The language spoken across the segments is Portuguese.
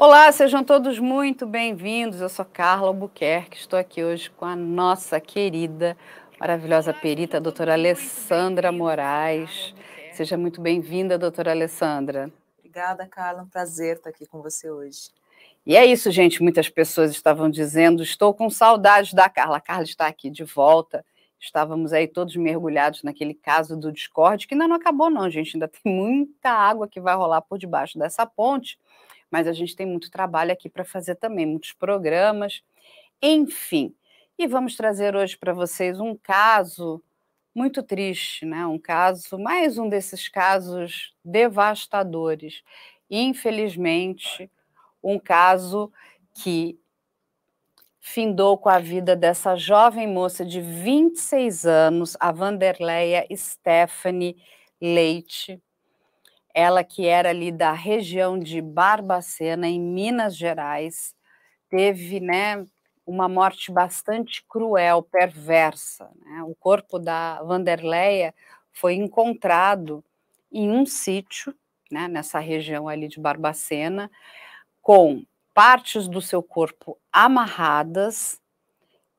Olá, sejam todos muito bem-vindos. Eu sou Carla Albuquerque, estou aqui hoje com a nossa querida, maravilhosa perita, a doutora Alessandra Moraes. Seja muito bem-vinda, doutora Alessandra. Obrigada, Carla. Um prazer estar aqui com você hoje. E é isso, gente. Muitas pessoas estavam dizendo: estou com saudades da Carla. A Carla está aqui de volta. Estávamos aí todos mergulhados naquele caso do Discord, que ainda não acabou, não, gente. Ainda tem muita água que vai rolar por debaixo dessa ponte mas a gente tem muito trabalho aqui para fazer também, muitos programas, enfim. E vamos trazer hoje para vocês um caso muito triste, né? Um caso, mais um desses casos devastadores. Infelizmente, um caso que findou com a vida dessa jovem moça de 26 anos, a Vanderleia Stephanie Leite, ela que era ali da região de Barbacena, em Minas Gerais, teve né, uma morte bastante cruel, perversa. Né? O corpo da Vanderleia foi encontrado em um sítio, né, nessa região ali de Barbacena, com partes do seu corpo amarradas.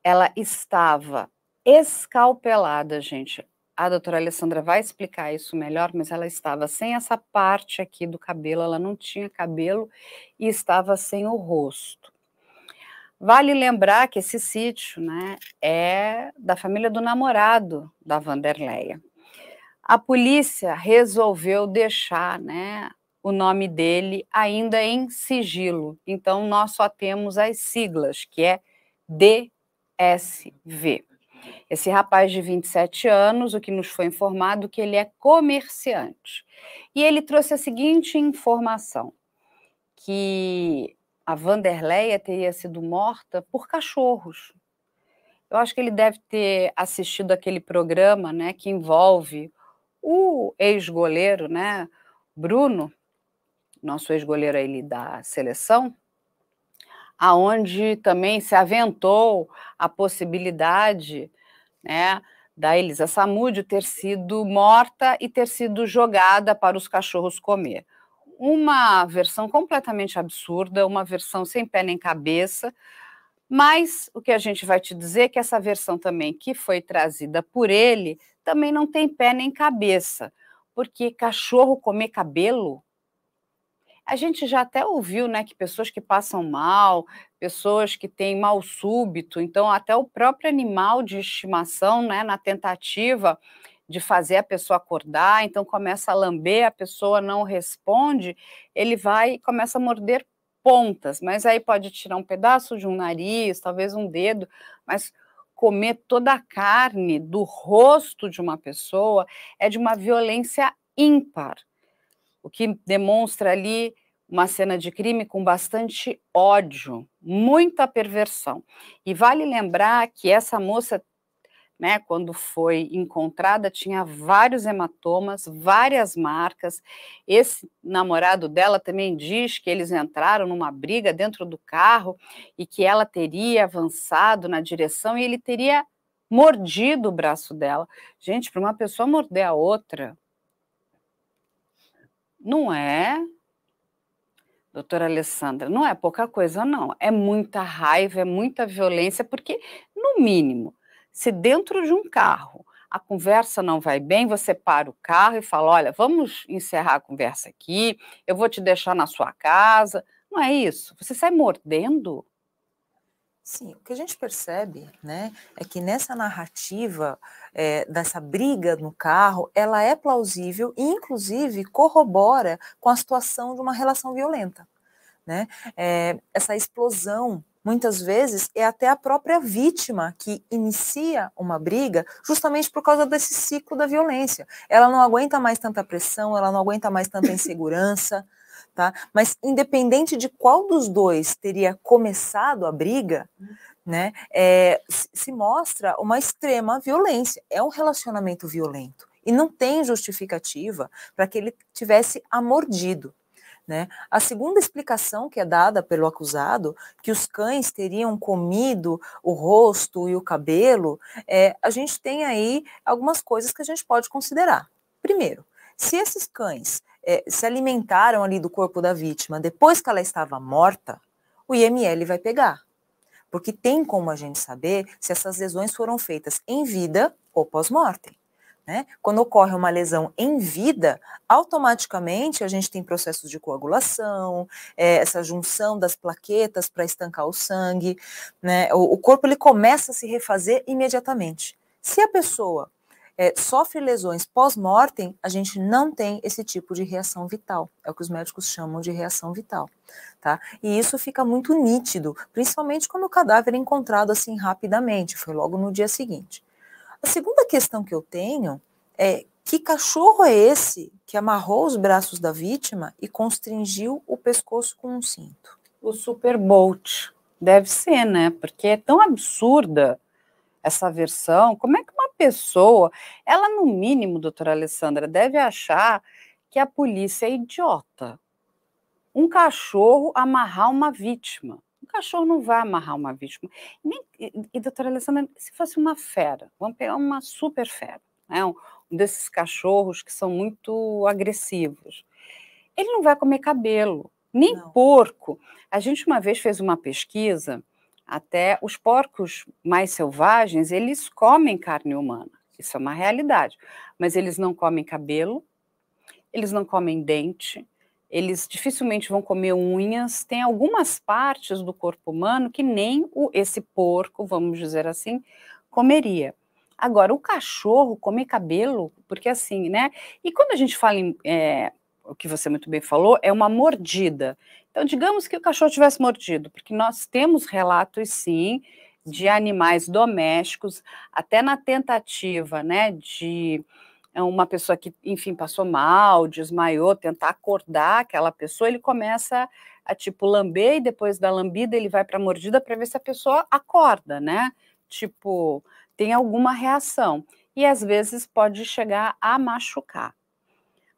Ela estava escalpelada, gente a doutora Alessandra vai explicar isso melhor, mas ela estava sem essa parte aqui do cabelo, ela não tinha cabelo e estava sem o rosto. Vale lembrar que esse sítio né, é da família do namorado da Vanderleia. A polícia resolveu deixar né, o nome dele ainda em sigilo. Então, nós só temos as siglas, que é DSV. Esse rapaz de 27 anos, o que nos foi informado que ele é comerciante. E ele trouxe a seguinte informação: que a Vanderleia teria sido morta por cachorros. Eu acho que ele deve ter assistido aquele programa, né, que envolve o ex-goleiro, né, Bruno, nosso ex-goleiro aí da seleção, aonde também se aventou a possibilidade né, da Elisa Samúdio ter sido morta e ter sido jogada para os cachorros comer. Uma versão completamente absurda, uma versão sem pé nem cabeça, mas o que a gente vai te dizer é que essa versão também que foi trazida por ele também não tem pé nem cabeça, porque cachorro comer cabelo a gente já até ouviu, né, que pessoas que passam mal, pessoas que têm mal súbito, então até o próprio animal de estimação, né, na tentativa de fazer a pessoa acordar, então começa a lamber, a pessoa não responde, ele vai e começa a morder pontas, mas aí pode tirar um pedaço de um nariz, talvez um dedo, mas comer toda a carne do rosto de uma pessoa é de uma violência ímpar o que demonstra ali uma cena de crime com bastante ódio, muita perversão. E vale lembrar que essa moça, né, quando foi encontrada, tinha vários hematomas, várias marcas. Esse namorado dela também diz que eles entraram numa briga dentro do carro e que ela teria avançado na direção e ele teria mordido o braço dela. Gente, para uma pessoa morder a outra, não é, doutora Alessandra, não é pouca coisa, não. É muita raiva, é muita violência, porque, no mínimo, se dentro de um carro a conversa não vai bem, você para o carro e fala: olha, vamos encerrar a conversa aqui, eu vou te deixar na sua casa. Não é isso? Você sai mordendo? Sim, o que a gente percebe, né, é que nessa narrativa é, dessa briga no carro, ela é plausível e, inclusive, corrobora com a situação de uma relação violenta, né? É, essa explosão muitas vezes é até a própria vítima que inicia uma briga justamente por causa desse ciclo da violência. Ela não aguenta mais tanta pressão, ela não aguenta mais tanta insegurança, tá? Mas independente de qual dos dois teria começado a briga, né, é, se mostra uma extrema violência. É um relacionamento violento e não tem justificativa para que ele tivesse amordido. Né? A segunda explicação que é dada pelo acusado, que os cães teriam comido o rosto e o cabelo, é, a gente tem aí algumas coisas que a gente pode considerar. Primeiro, se esses cães é, se alimentaram ali do corpo da vítima depois que ela estava morta, o IML vai pegar. Porque tem como a gente saber se essas lesões foram feitas em vida ou pós-mortem. Né? Quando ocorre uma lesão em vida, automaticamente a gente tem processos de coagulação, é, essa junção das plaquetas para estancar o sangue, né? o, o corpo ele começa a se refazer imediatamente. Se a pessoa é, sofre lesões pós-mortem, a gente não tem esse tipo de reação vital. É o que os médicos chamam de reação vital. Tá? E isso fica muito nítido, principalmente quando o cadáver é encontrado assim rapidamente, foi logo no dia seguinte. A segunda questão que eu tenho é que cachorro é esse que amarrou os braços da vítima e constringiu o pescoço com um cinto? O Super Bolt. Deve ser, né? Porque é tão absurda essa versão. Como é que pessoa, ela no mínimo, doutora Alessandra, deve achar que a polícia é idiota? Um cachorro amarrar uma vítima cachorro não vai amarrar uma vítima. Nem, e, e, doutora Alessandra, se fosse uma fera, vamos pegar uma super fera, né? um, um desses cachorros que são muito agressivos. Ele não vai comer cabelo, nem não. porco. A gente uma vez fez uma pesquisa, até os porcos mais selvagens, eles comem carne humana. Isso é uma realidade. Mas eles não comem cabelo, eles não comem dente, eles dificilmente vão comer unhas. Tem algumas partes do corpo humano que nem o, esse porco, vamos dizer assim, comeria. Agora, o cachorro come cabelo, porque assim, né? E quando a gente fala em. É, o que você muito bem falou, é uma mordida. Então, digamos que o cachorro tivesse mordido, porque nós temos relatos, sim, de animais domésticos, até na tentativa, né, de é uma pessoa que, enfim, passou mal, desmaiou, tentar acordar aquela pessoa, ele começa a, tipo, lamber e depois da lambida ele vai para a mordida para ver se a pessoa acorda, né? Tipo, tem alguma reação. E às vezes pode chegar a machucar.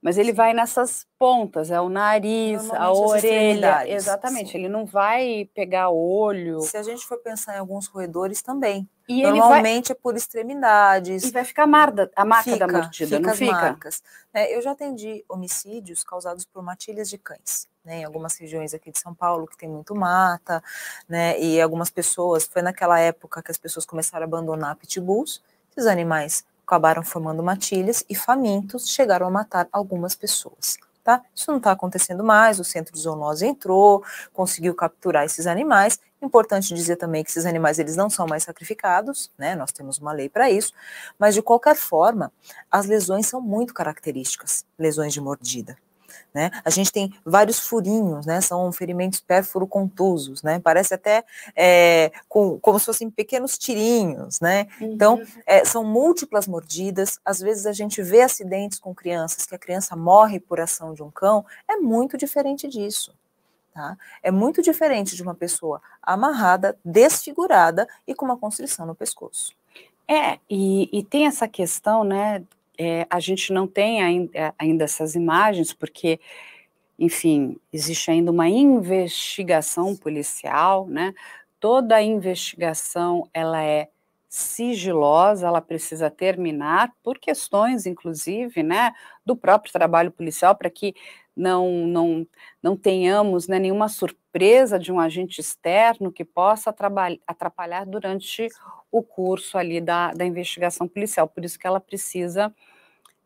Mas ele vai nessas pontas, é o nariz, a orelha. Exatamente, Sim. ele não vai pegar olho. Se a gente for pensar em alguns roedores também. E Normalmente vai... é por extremidades. E vai ficar a marca, a marca fica, da mordida, fica não fica? Marcas. É, eu já atendi homicídios causados por matilhas de cães. Né, em algumas regiões aqui de São Paulo que tem muito mata, né, e algumas pessoas, foi naquela época que as pessoas começaram a abandonar pitbulls, esses animais acabaram formando matilhas e famintos chegaram a matar algumas pessoas. Tá? Isso não está acontecendo mais, o centro de zoonose entrou, conseguiu capturar esses animais. Importante dizer também que esses animais eles não são mais sacrificados, né? Nós temos uma lei para isso, mas de qualquer forma, as lesões são muito características, lesões de mordida. Né? A gente tem vários furinhos, né? São ferimentos pérfuro-contusos, né? Parece até é, com, como se fossem pequenos tirinhos, né? Então, uhum. Então, é, são múltiplas mordidas. Às vezes a gente vê acidentes com crianças que a criança morre por ação de um cão. É muito diferente disso. Tá? É muito diferente de uma pessoa amarrada, desfigurada e com uma constrição no pescoço. É, e, e tem essa questão, né, é, a gente não tem ainda, é, ainda essas imagens, porque, enfim, existe ainda uma investigação policial, né? Toda a investigação ela é sigilosa, ela precisa terminar por questões, inclusive, né, do próprio trabalho policial, para que não, não, não tenhamos né, nenhuma surpresa de um agente externo que possa atrapalhar durante o curso ali da, da investigação policial. Por isso que ela precisa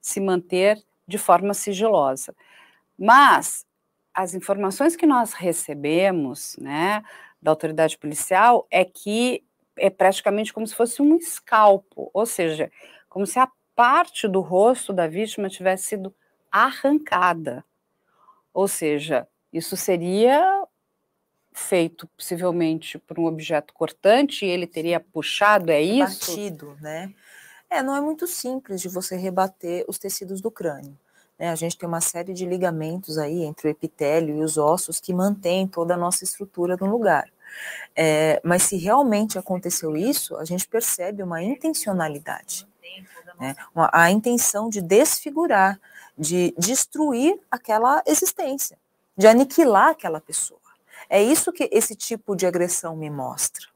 se manter de forma sigilosa. Mas as informações que nós recebemos, né, da autoridade policial é que é praticamente como se fosse um escalpo, ou seja, como se a parte do rosto da vítima tivesse sido arrancada. Ou seja, isso seria feito possivelmente por um objeto cortante e ele teria puxado, é isso? Batido, né? É, não é muito simples de você rebater os tecidos do crânio. Né? A gente tem uma série de ligamentos aí entre o epitélio e os ossos que mantém toda a nossa estrutura no lugar. É, mas se realmente aconteceu isso, a gente percebe uma intencionalidade. Né? A intenção de desfigurar, de destruir aquela existência, de aniquilar aquela pessoa. É isso que esse tipo de agressão me mostra.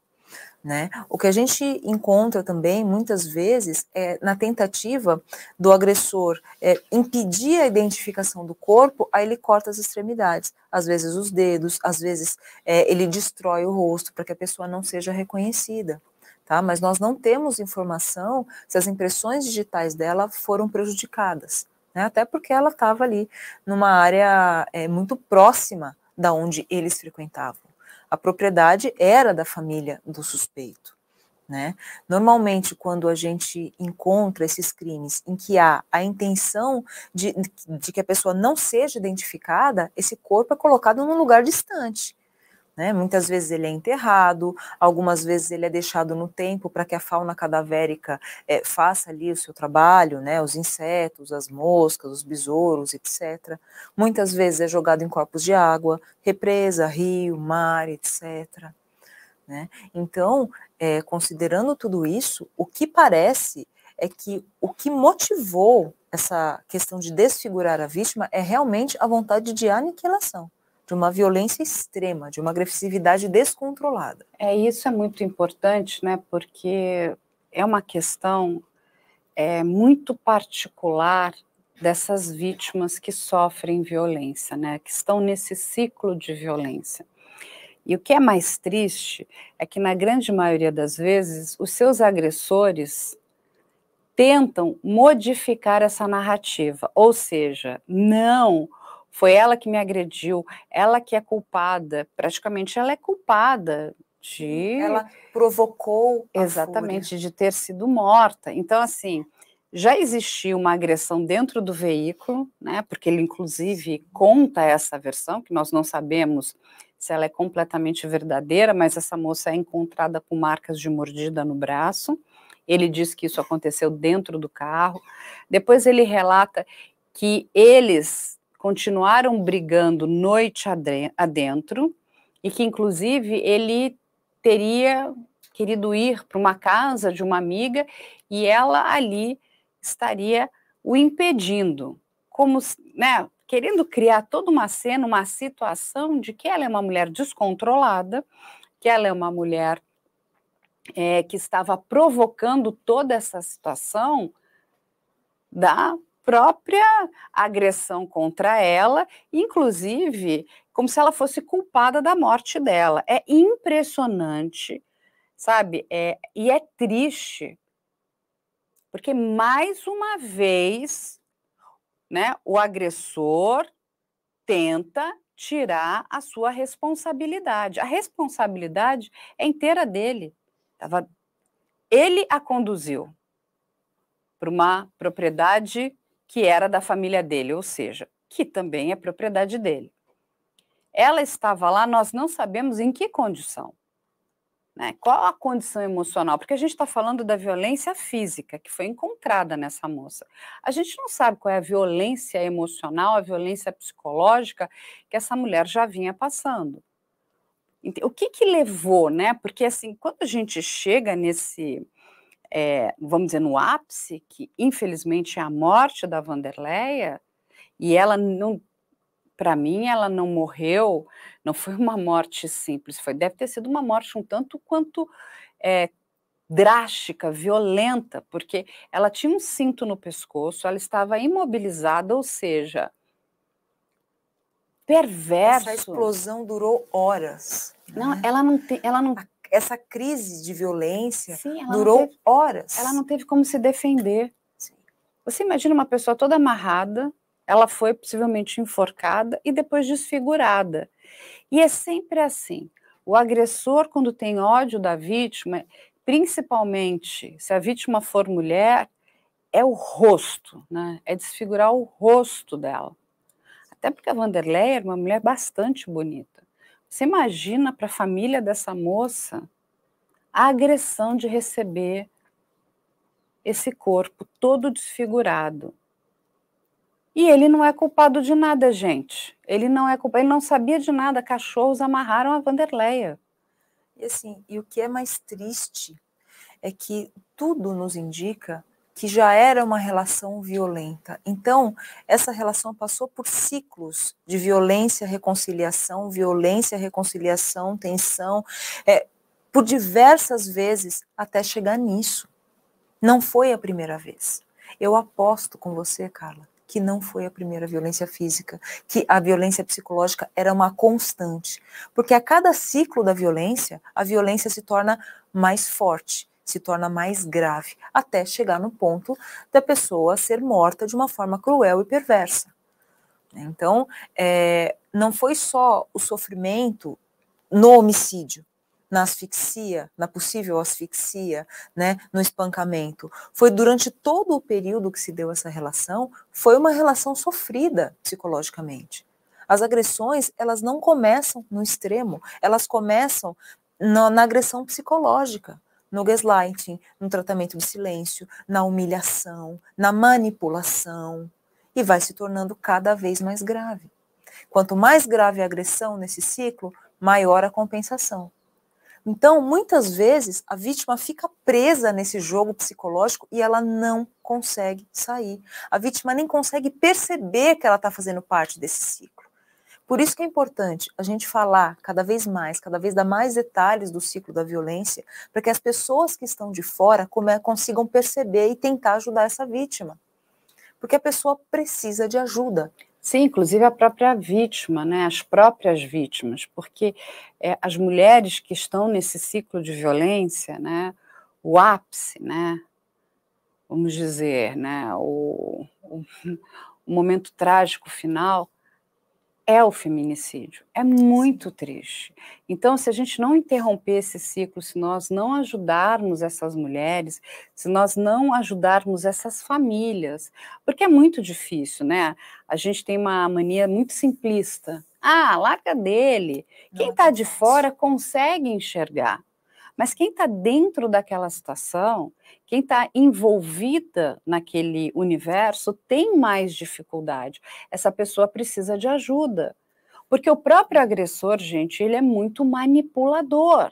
Né? O que a gente encontra também, muitas vezes, é na tentativa do agressor é, impedir a identificação do corpo, aí ele corta as extremidades, às vezes os dedos, às vezes é, ele destrói o rosto para que a pessoa não seja reconhecida. Tá? Mas nós não temos informação se as impressões digitais dela foram prejudicadas, né? até porque ela estava ali numa área é, muito próxima da onde eles frequentavam a propriedade era da família do suspeito. Né? Normalmente, quando a gente encontra esses crimes em que há a intenção de, de que a pessoa não seja identificada, esse corpo é colocado num lugar distante. Né? Muitas vezes ele é enterrado, algumas vezes ele é deixado no tempo para que a fauna cadavérica é, faça ali o seu trabalho, né? os insetos, as moscas, os besouros, etc. Muitas vezes é jogado em corpos de água, represa, rio, mar, etc. Né? Então, é, considerando tudo isso, o que parece é que o que motivou essa questão de desfigurar a vítima é realmente a vontade de aniquilação de uma violência extrema, de uma agressividade descontrolada. É isso é muito importante, né? Porque é uma questão é, muito particular dessas vítimas que sofrem violência, né? Que estão nesse ciclo de violência. E o que é mais triste é que, na grande maioria das vezes, os seus agressores tentam modificar essa narrativa, ou seja, não foi ela que me agrediu, ela que é culpada, praticamente ela é culpada de. Ela provocou. Exatamente, de ter sido morta. Então, assim, já existia uma agressão dentro do veículo, né? Porque ele, inclusive, conta essa versão, que nós não sabemos se ela é completamente verdadeira, mas essa moça é encontrada com marcas de mordida no braço. Ele diz que isso aconteceu dentro do carro. Depois ele relata que eles continuaram brigando noite adentro e que, inclusive, ele teria querido ir para uma casa de uma amiga e ela ali estaria o impedindo, como, né, querendo criar toda uma cena, uma situação de que ela é uma mulher descontrolada, que ela é uma mulher é, que estava provocando toda essa situação da própria agressão contra ela, inclusive como se ela fosse culpada da morte dela. É impressionante, sabe? É, e é triste, porque mais uma vez, né, o agressor tenta tirar a sua responsabilidade. A responsabilidade é inteira dele. Tava, ele a conduziu para uma propriedade que era da família dele, ou seja, que também é propriedade dele. Ela estava lá, nós não sabemos em que condição. Né? Qual a condição emocional? Porque a gente está falando da violência física que foi encontrada nessa moça. A gente não sabe qual é a violência emocional, a violência psicológica que essa mulher já vinha passando. O que que levou, né? Porque assim, quando a gente chega nesse é, vamos dizer, no ápice, que infelizmente é a morte da Vanderleia, e ela não, para mim, ela não morreu, não foi uma morte simples, foi, deve ter sido uma morte um tanto quanto é, drástica, violenta, porque ela tinha um cinto no pescoço, ela estava imobilizada, ou seja, perverso. Essa explosão durou horas. Não, né? ela não tem, ela não essa crise de violência Sim, durou teve, horas. Ela não teve como se defender. Sim. Você imagina uma pessoa toda amarrada, ela foi possivelmente enforcada e depois desfigurada. E é sempre assim. O agressor, quando tem ódio da vítima, principalmente se a vítima for mulher, é o rosto, né? É desfigurar o rosto dela. Até porque a Vanderlei era uma mulher bastante bonita. Você imagina para a família dessa moça a agressão de receber esse corpo todo desfigurado. E ele não é culpado de nada, gente. Ele não é culpado, ele não sabia de nada. Cachorros amarraram a Vanderleia. E assim, e o que é mais triste é que tudo nos indica que já era uma relação violenta. Então, essa relação passou por ciclos de violência, reconciliação, violência, reconciliação, tensão. É, por diversas vezes até chegar nisso. Não foi a primeira vez. Eu aposto com você, Carla, que não foi a primeira violência física, que a violência psicológica era uma constante. Porque a cada ciclo da violência, a violência se torna mais forte, se torna mais grave, até chegar no ponto da pessoa ser morta de uma forma cruel e perversa. Então, é, não foi só o sofrimento no homicídio, na asfixia, na possível asfixia, né, no espancamento. Foi durante todo o período que se deu essa relação, foi uma relação sofrida psicologicamente. As agressões, elas não começam no extremo, elas começam na, na agressão psicológica, no gaslighting, no tratamento de silêncio, na humilhação, na manipulação, e vai se tornando cada vez mais grave. Quanto mais grave a agressão nesse ciclo, maior a compensação. Então, muitas vezes, a vítima fica presa nesse jogo psicológico e ela não consegue sair. A vítima nem consegue perceber que ela está fazendo parte desse ciclo. Por isso que é importante a gente falar cada vez mais, cada vez dar mais detalhes do ciclo da violência, para que as pessoas que estão de fora consigam perceber e tentar ajudar essa vítima. Porque a pessoa precisa de ajuda. Sim, inclusive a própria vítima, né? as próprias vítimas, porque é, as mulheres que estão nesse ciclo de violência, né? o ápice, né? vamos dizer, né? o, o, o momento trágico final, é o feminicídio. É muito triste. Então, se a gente não interromper esse ciclo, se nós não ajudarmos essas mulheres, se nós não ajudarmos essas famílias, porque é muito difícil, né? A gente tem uma mania muito simplista. Ah, larga dele. Quem está de fora consegue enxergar. Mas quem está dentro daquela situação, quem está envolvida naquele universo, tem mais dificuldade. Essa pessoa precisa de ajuda. Porque o próprio agressor, gente, ele é muito manipulador.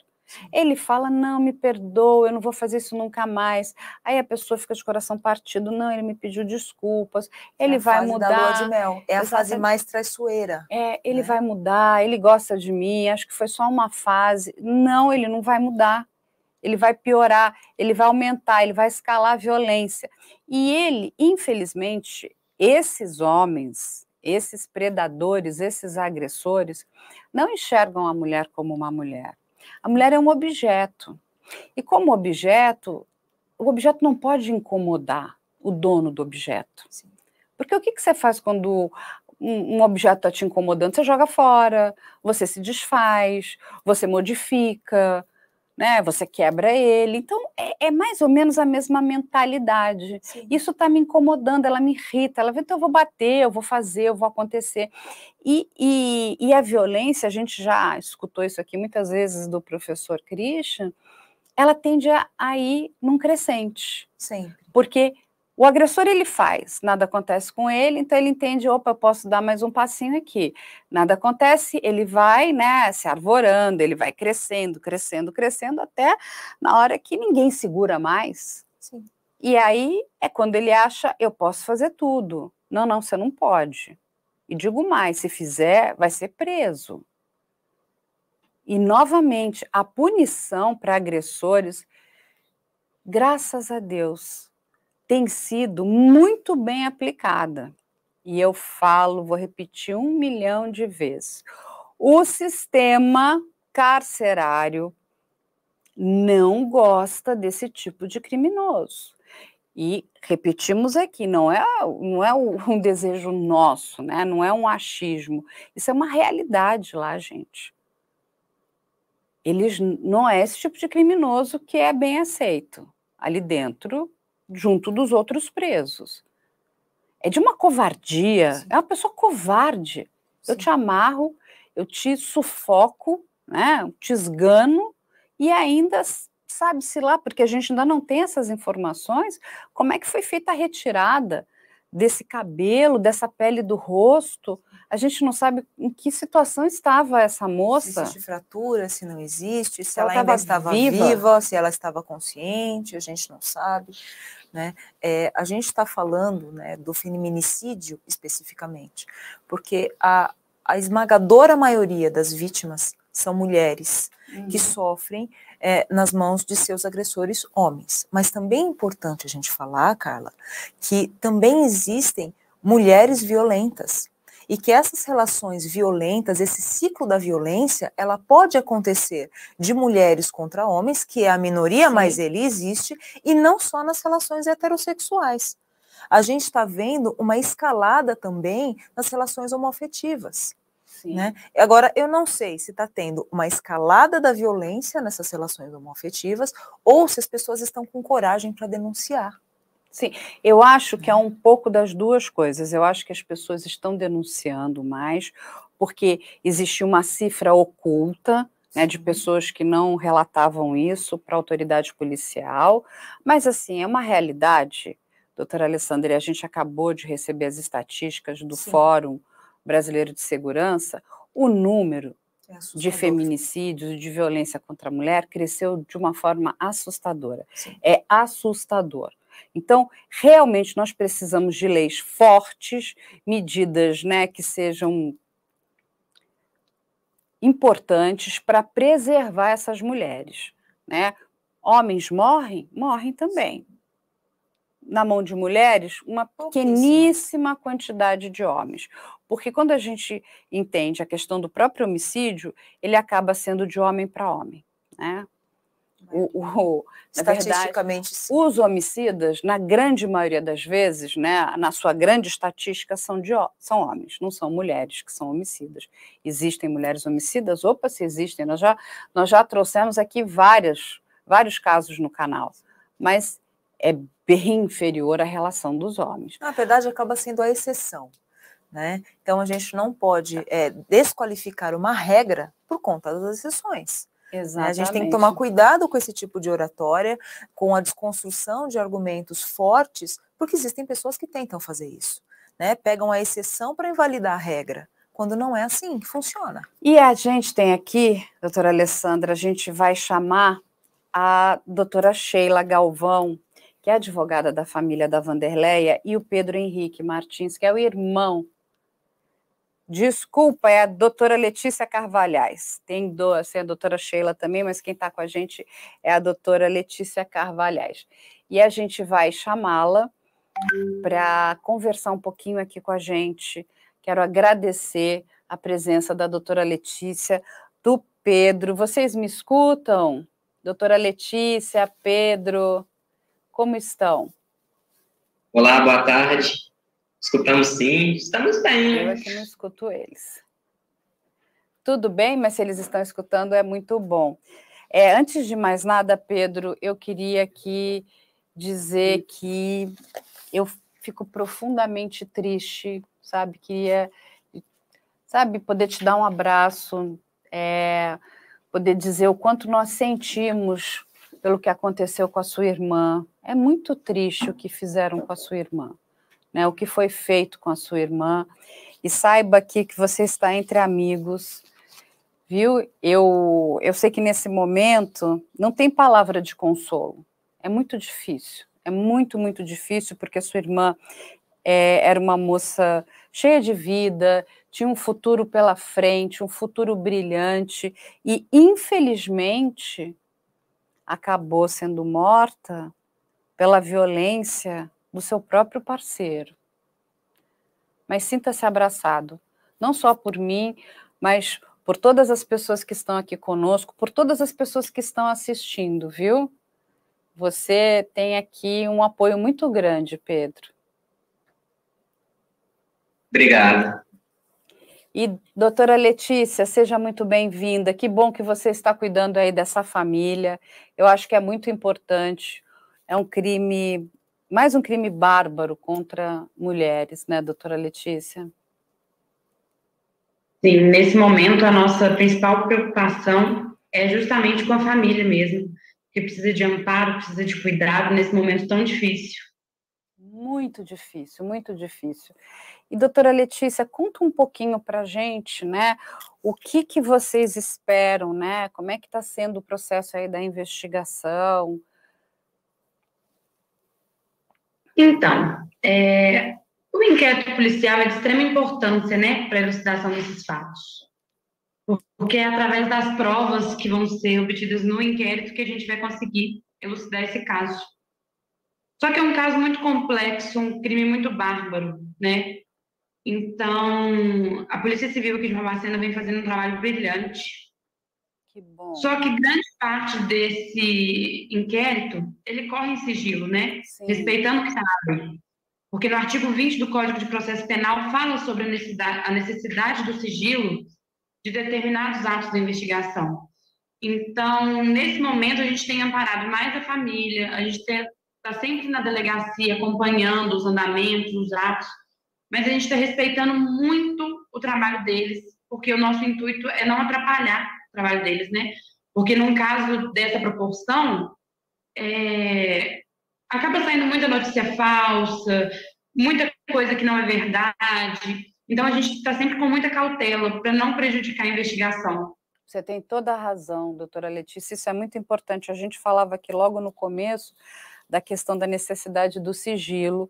Ele fala: não, me perdoa, eu não vou fazer isso nunca mais. Aí a pessoa fica de coração partido: não, ele me pediu desculpas, ele é vai mudar. Da lua de mel. É a fase mais traiçoeira. É, ele né? vai mudar, ele gosta de mim, acho que foi só uma fase. Não, ele não vai mudar. Ele vai piorar, ele vai aumentar, ele vai escalar a violência. E ele, infelizmente, esses homens, esses predadores, esses agressores, não enxergam a mulher como uma mulher a mulher é um objeto. E como objeto, o objeto não pode incomodar o dono do objeto. Sim. Porque o que, que você faz quando um, um objeto está te incomodando? Você joga fora, você se desfaz, você modifica, né? Você quebra ele. Então, é, é mais ou menos a mesma mentalidade. Sim. Isso está me incomodando, ela me irrita. Ela vê, então eu vou bater, eu vou fazer, eu vou acontecer. E, e, e a violência, a gente já escutou isso aqui muitas vezes do professor Christian, ela tende a, a ir num crescente. Sempre. Porque o agressor ele faz, nada acontece com ele, então ele entende, opa, eu posso dar mais um passinho aqui. Nada acontece, ele vai, né, se arvorando, ele vai crescendo, crescendo, crescendo até na hora que ninguém segura mais. Sim. E aí é quando ele acha, eu posso fazer tudo. Não, não, você não pode. E digo mais, se fizer, vai ser preso. E novamente, a punição para agressores, graças a Deus, tem sido muito bem aplicada. E eu falo, vou repetir um milhão de vezes. O sistema carcerário não gosta desse tipo de criminoso. E repetimos aqui, não é, não é um desejo nosso, né? não é um achismo. Isso é uma realidade lá, gente. Eles não é esse tipo de criminoso que é bem aceito. Ali dentro junto dos outros presos. É de uma covardia, Sim. é uma pessoa covarde. Sim. Eu te amarro, eu te sufoco, né, eu te esgano e ainda sabe-se lá, porque a gente ainda não tem essas informações, como é que foi feita a retirada desse cabelo, dessa pele do rosto. A gente não sabe em que situação estava essa moça. Se existe fratura, se não existe, se ela, ela ainda estava viva. viva, se ela estava consciente, a gente não sabe. Né? É, a gente está falando né, do feminicídio especificamente, porque a, a esmagadora maioria das vítimas são mulheres uhum. que sofrem é, nas mãos de seus agressores homens. Mas também é importante a gente falar, Carla, que também existem mulheres violentas e que essas relações violentas, esse ciclo da violência, ela pode acontecer de mulheres contra homens, que é a minoria, Sim. mas ele existe, e não só nas relações heterossexuais. A gente está vendo uma escalada também nas relações homoafetivas. Né? Agora, eu não sei se está tendo uma escalada da violência nessas relações homoafetivas ou se as pessoas estão com coragem para denunciar. Sim, eu acho que é um pouco das duas coisas. Eu acho que as pessoas estão denunciando mais, porque existe uma cifra oculta né, de pessoas que não relatavam isso para a autoridade policial, mas assim, é uma realidade, doutora Alessandra, e a gente acabou de receber as estatísticas do Sim. Fórum Brasileiro de Segurança, o número é de feminicídios, e de violência contra a mulher cresceu de uma forma assustadora. Sim. É assustador. Então, realmente, nós precisamos de leis fortes, medidas né, que sejam importantes para preservar essas mulheres. Né? Homens morrem? Morrem também. Na mão de mulheres, uma pequeníssima quantidade de homens. Porque quando a gente entende a questão do próprio homicídio, ele acaba sendo de homem para homem. Né? o, o, Estatisticamente, verdade, os homicidas, na grande maioria das vezes, né, na sua grande estatística, são, de, são homens, não são mulheres que são homicidas. Existem mulheres homicidas? Opa, se existem. Nós já, nós já trouxemos aqui várias, vários casos no canal, mas é bem inferior à relação dos homens. Na verdade, acaba sendo a exceção. Né? Então, a gente não pode é, desqualificar uma regra por conta das exceções. Exatamente. A gente tem que tomar cuidado com esse tipo de oratória, com a desconstrução de argumentos fortes, porque existem pessoas que tentam fazer isso. Né? Pegam a exceção para invalidar a regra, quando não é assim que funciona. E a gente tem aqui, doutora Alessandra, a gente vai chamar a doutora Sheila Galvão, que é advogada da família da Vanderleia, e o Pedro Henrique Martins, que é o irmão Desculpa, é a doutora Letícia Carvalhais. Tem, do, assim, a doutora Sheila também, mas quem está com a gente é a doutora Letícia Carvalhais. E a gente vai chamá-la para conversar um pouquinho aqui com a gente. Quero agradecer a presença da doutora Letícia, do Pedro. Vocês me escutam? Doutora Letícia, Pedro, como estão? Olá, boa tarde. Escutamos sim, estamos bem. Eu aqui não escuto eles. Tudo bem, mas se eles estão escutando é muito bom. É, antes de mais nada, Pedro, eu queria aqui dizer que eu fico profundamente triste, sabe? Queria, sabe, poder te dar um abraço, é, poder dizer o quanto nós sentimos pelo que aconteceu com a sua irmã. É muito triste o que fizeram com a sua irmã né, o que foi feito com a sua irmã, e saiba aqui que você está entre amigos, viu? Eu, eu sei que nesse momento não tem palavra de consolo, é muito difícil, é muito, muito difícil, porque a sua irmã é, era uma moça cheia de vida, tinha um futuro pela frente, um futuro brilhante, e infelizmente acabou sendo morta pela violência do seu próprio parceiro. Mas sinta-se abraçado, não só por mim, mas por todas as pessoas que estão aqui conosco, por todas as pessoas que estão assistindo, viu? Você tem aqui um apoio muito grande, Pedro. Obrigada. E doutora Letícia, seja muito bem-vinda. Que bom que você está cuidando aí dessa família. Eu acho que é muito importante. É um crime mais um crime bárbaro contra mulheres, né, doutora Letícia? Sim, nesse momento a nossa principal preocupação é justamente com a família mesmo, que precisa de amparo, precisa de cuidado nesse momento tão difícil. Muito difícil, muito difícil. E doutora Letícia, conta um pouquinho para a gente, né? O que que vocês esperam, né? Como é que está sendo o processo aí da investigação? Então, é, o inquérito policial é de extrema importância, né, para a elucidação desses fatos. porque é através das provas que vão ser obtidas no inquérito que a gente vai conseguir elucidar esse caso. Só que é um caso muito complexo, um crime muito bárbaro, né? Então, a Polícia Civil aqui de Barbacena vem fazendo um trabalho brilhante. Que bom. Só que grande parte desse inquérito, ele corre em sigilo, né? Sim. Respeitando o que sabe. Porque no artigo 20 do Código de Processo Penal fala sobre a necessidade, a necessidade do sigilo de determinados atos da investigação. Então, nesse momento, a gente tem amparado mais a família, a gente está sempre na delegacia acompanhando os andamentos, os atos, mas a gente está respeitando muito o trabalho deles, porque o nosso intuito é não atrapalhar o trabalho deles, né? Porque num caso dessa proporção, é, acaba saindo muita notícia falsa, muita coisa que não é verdade. Então a gente está sempre com muita cautela para não prejudicar a investigação. Você tem toda a razão, doutora Letícia, isso é muito importante. A gente falava aqui logo no começo da questão da necessidade do sigilo,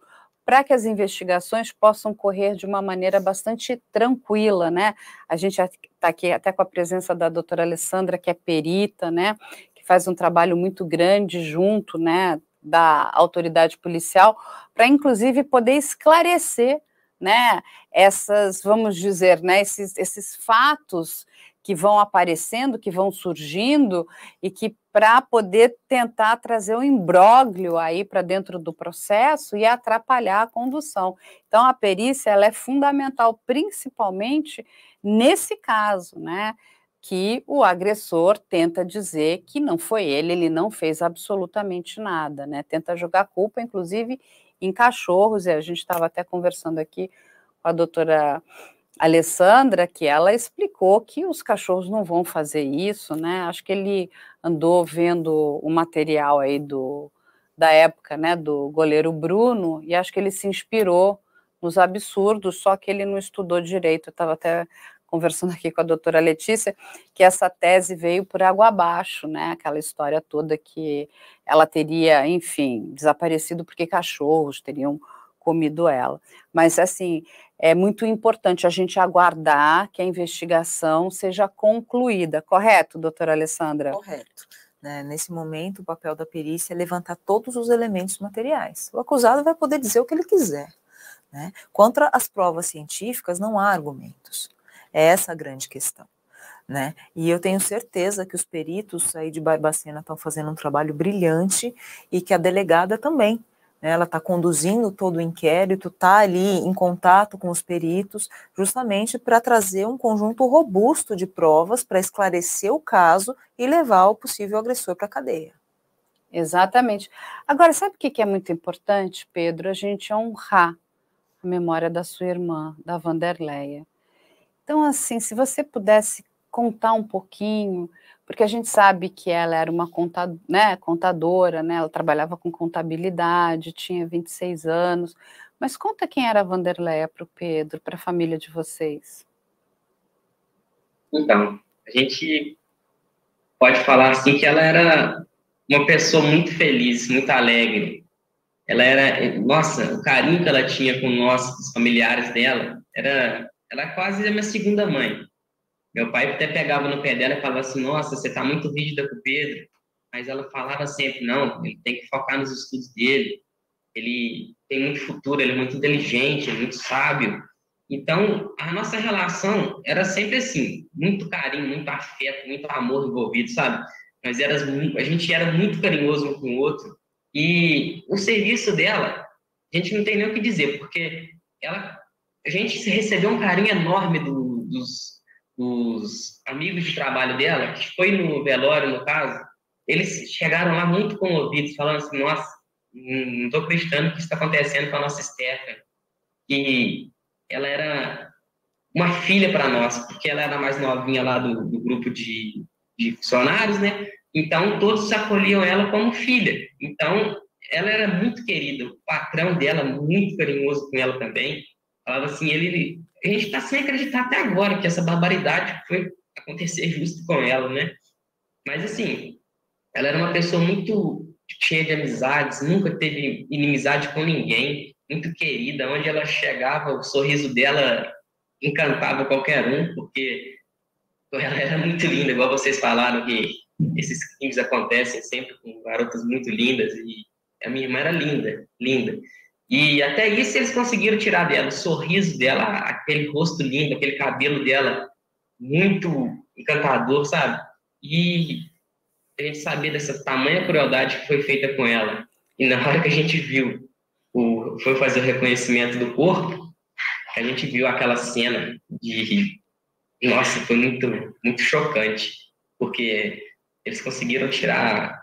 para que as investigações possam correr de uma maneira bastante tranquila, né? A gente está aqui até com a presença da doutora Alessandra, que é perita, né? Que faz um trabalho muito grande junto, né? Da autoridade policial, para inclusive poder esclarecer né, essas, vamos dizer, né, esses, esses fatos que vão aparecendo, que vão surgindo e que para poder tentar trazer um imbróglio aí para dentro do processo e atrapalhar a condução. Então a perícia ela é fundamental, principalmente nesse caso, né? Que o agressor tenta dizer que não foi ele, ele não fez absolutamente nada, né? Tenta jogar culpa, inclusive, em cachorros, e a gente estava até conversando aqui com a doutora Alessandra, que ela explicou que os cachorros não vão fazer isso, né? Acho que ele andou vendo o material aí do, da época, né, do goleiro Bruno, e acho que ele se inspirou nos absurdos, só que ele não estudou direito. Eu estava até conversando aqui com a doutora Letícia, que essa tese veio por água abaixo, né? Aquela história toda que ela teria, enfim, desaparecido porque cachorros teriam comido ela. Mas, assim, é muito importante a gente aguardar que a investigação seja concluída, correto, doutora Alessandra? Correto. Né? Nesse momento, o papel da perícia é levantar todos os elementos materiais. O acusado vai poder dizer o que ele quiser. Né? Contra as provas científicas, não há argumentos. É essa a grande questão. Né? E eu tenho certeza que os peritos aí de Barbacena estão fazendo um trabalho brilhante e que a delegada também. Né? Ela está conduzindo todo o inquérito, está ali em contato com os peritos, justamente para trazer um conjunto robusto de provas para esclarecer o caso e levar o possível agressor para a cadeia. Exatamente. Agora, sabe o que é muito importante, Pedro? A gente honrar a memória da sua irmã, da Vanderleia. Então, assim, se você pudesse contar um pouquinho, porque a gente sabe que ela era uma né, contadora, né, ela trabalhava com contabilidade, tinha 26 anos, mas conta quem era a Vanderleia para o Pedro, para a família de vocês. Então, a gente pode falar assim que ela era uma pessoa muito feliz, muito alegre. Ela era, nossa, o carinho que ela tinha com nós, os familiares dela, era, era quase a minha segunda mãe. Meu pai até pegava no pé dela e falava assim: Nossa, você está muito rígida com o Pedro. Mas ela falava sempre: Não, ele tem que focar nos estudos dele. Ele tem muito futuro, ele é muito inteligente, é muito sábio. Então, a nossa relação era sempre assim: muito carinho, muito afeto, muito amor envolvido, sabe? Mas era, a gente era muito carinhoso um com o outro. E o serviço dela, a gente não tem nem o que dizer, porque ela, a gente recebeu um carinho enorme do, dos os amigos de trabalho dela, que foi no velório, no caso, eles chegaram lá muito comovidos, falando assim, nossa, não estou acreditando que isso está acontecendo com a nossa Stephanie. E ela era uma filha para nós, porque ela era mais novinha lá do, do grupo de, de funcionários, né? Então, todos acolhiam ela como filha. Então, ela era muito querida. O patrão dela, muito carinhoso com ela também. Falava assim, ele a gente está sem acreditar até agora que essa barbaridade foi acontecer justo com ela, né? Mas, assim, ela era uma pessoa muito cheia de amizades, nunca teve inimizade com ninguém, muito querida. Onde ela chegava, o sorriso dela encantava qualquer um, porque ela era muito linda, igual vocês falaram que esses crimes acontecem sempre com garotas muito lindas e a minha irmã era linda, linda. E até isso eles conseguiram tirar dela, o sorriso dela, aquele rosto lindo, aquele cabelo dela muito encantador, sabe? E a gente sabia dessa tamanha crueldade que foi feita com ela. E na hora que a gente viu, o, foi fazer o reconhecimento do corpo, a gente viu aquela cena de. Nossa, foi muito, muito chocante, porque eles conseguiram tirar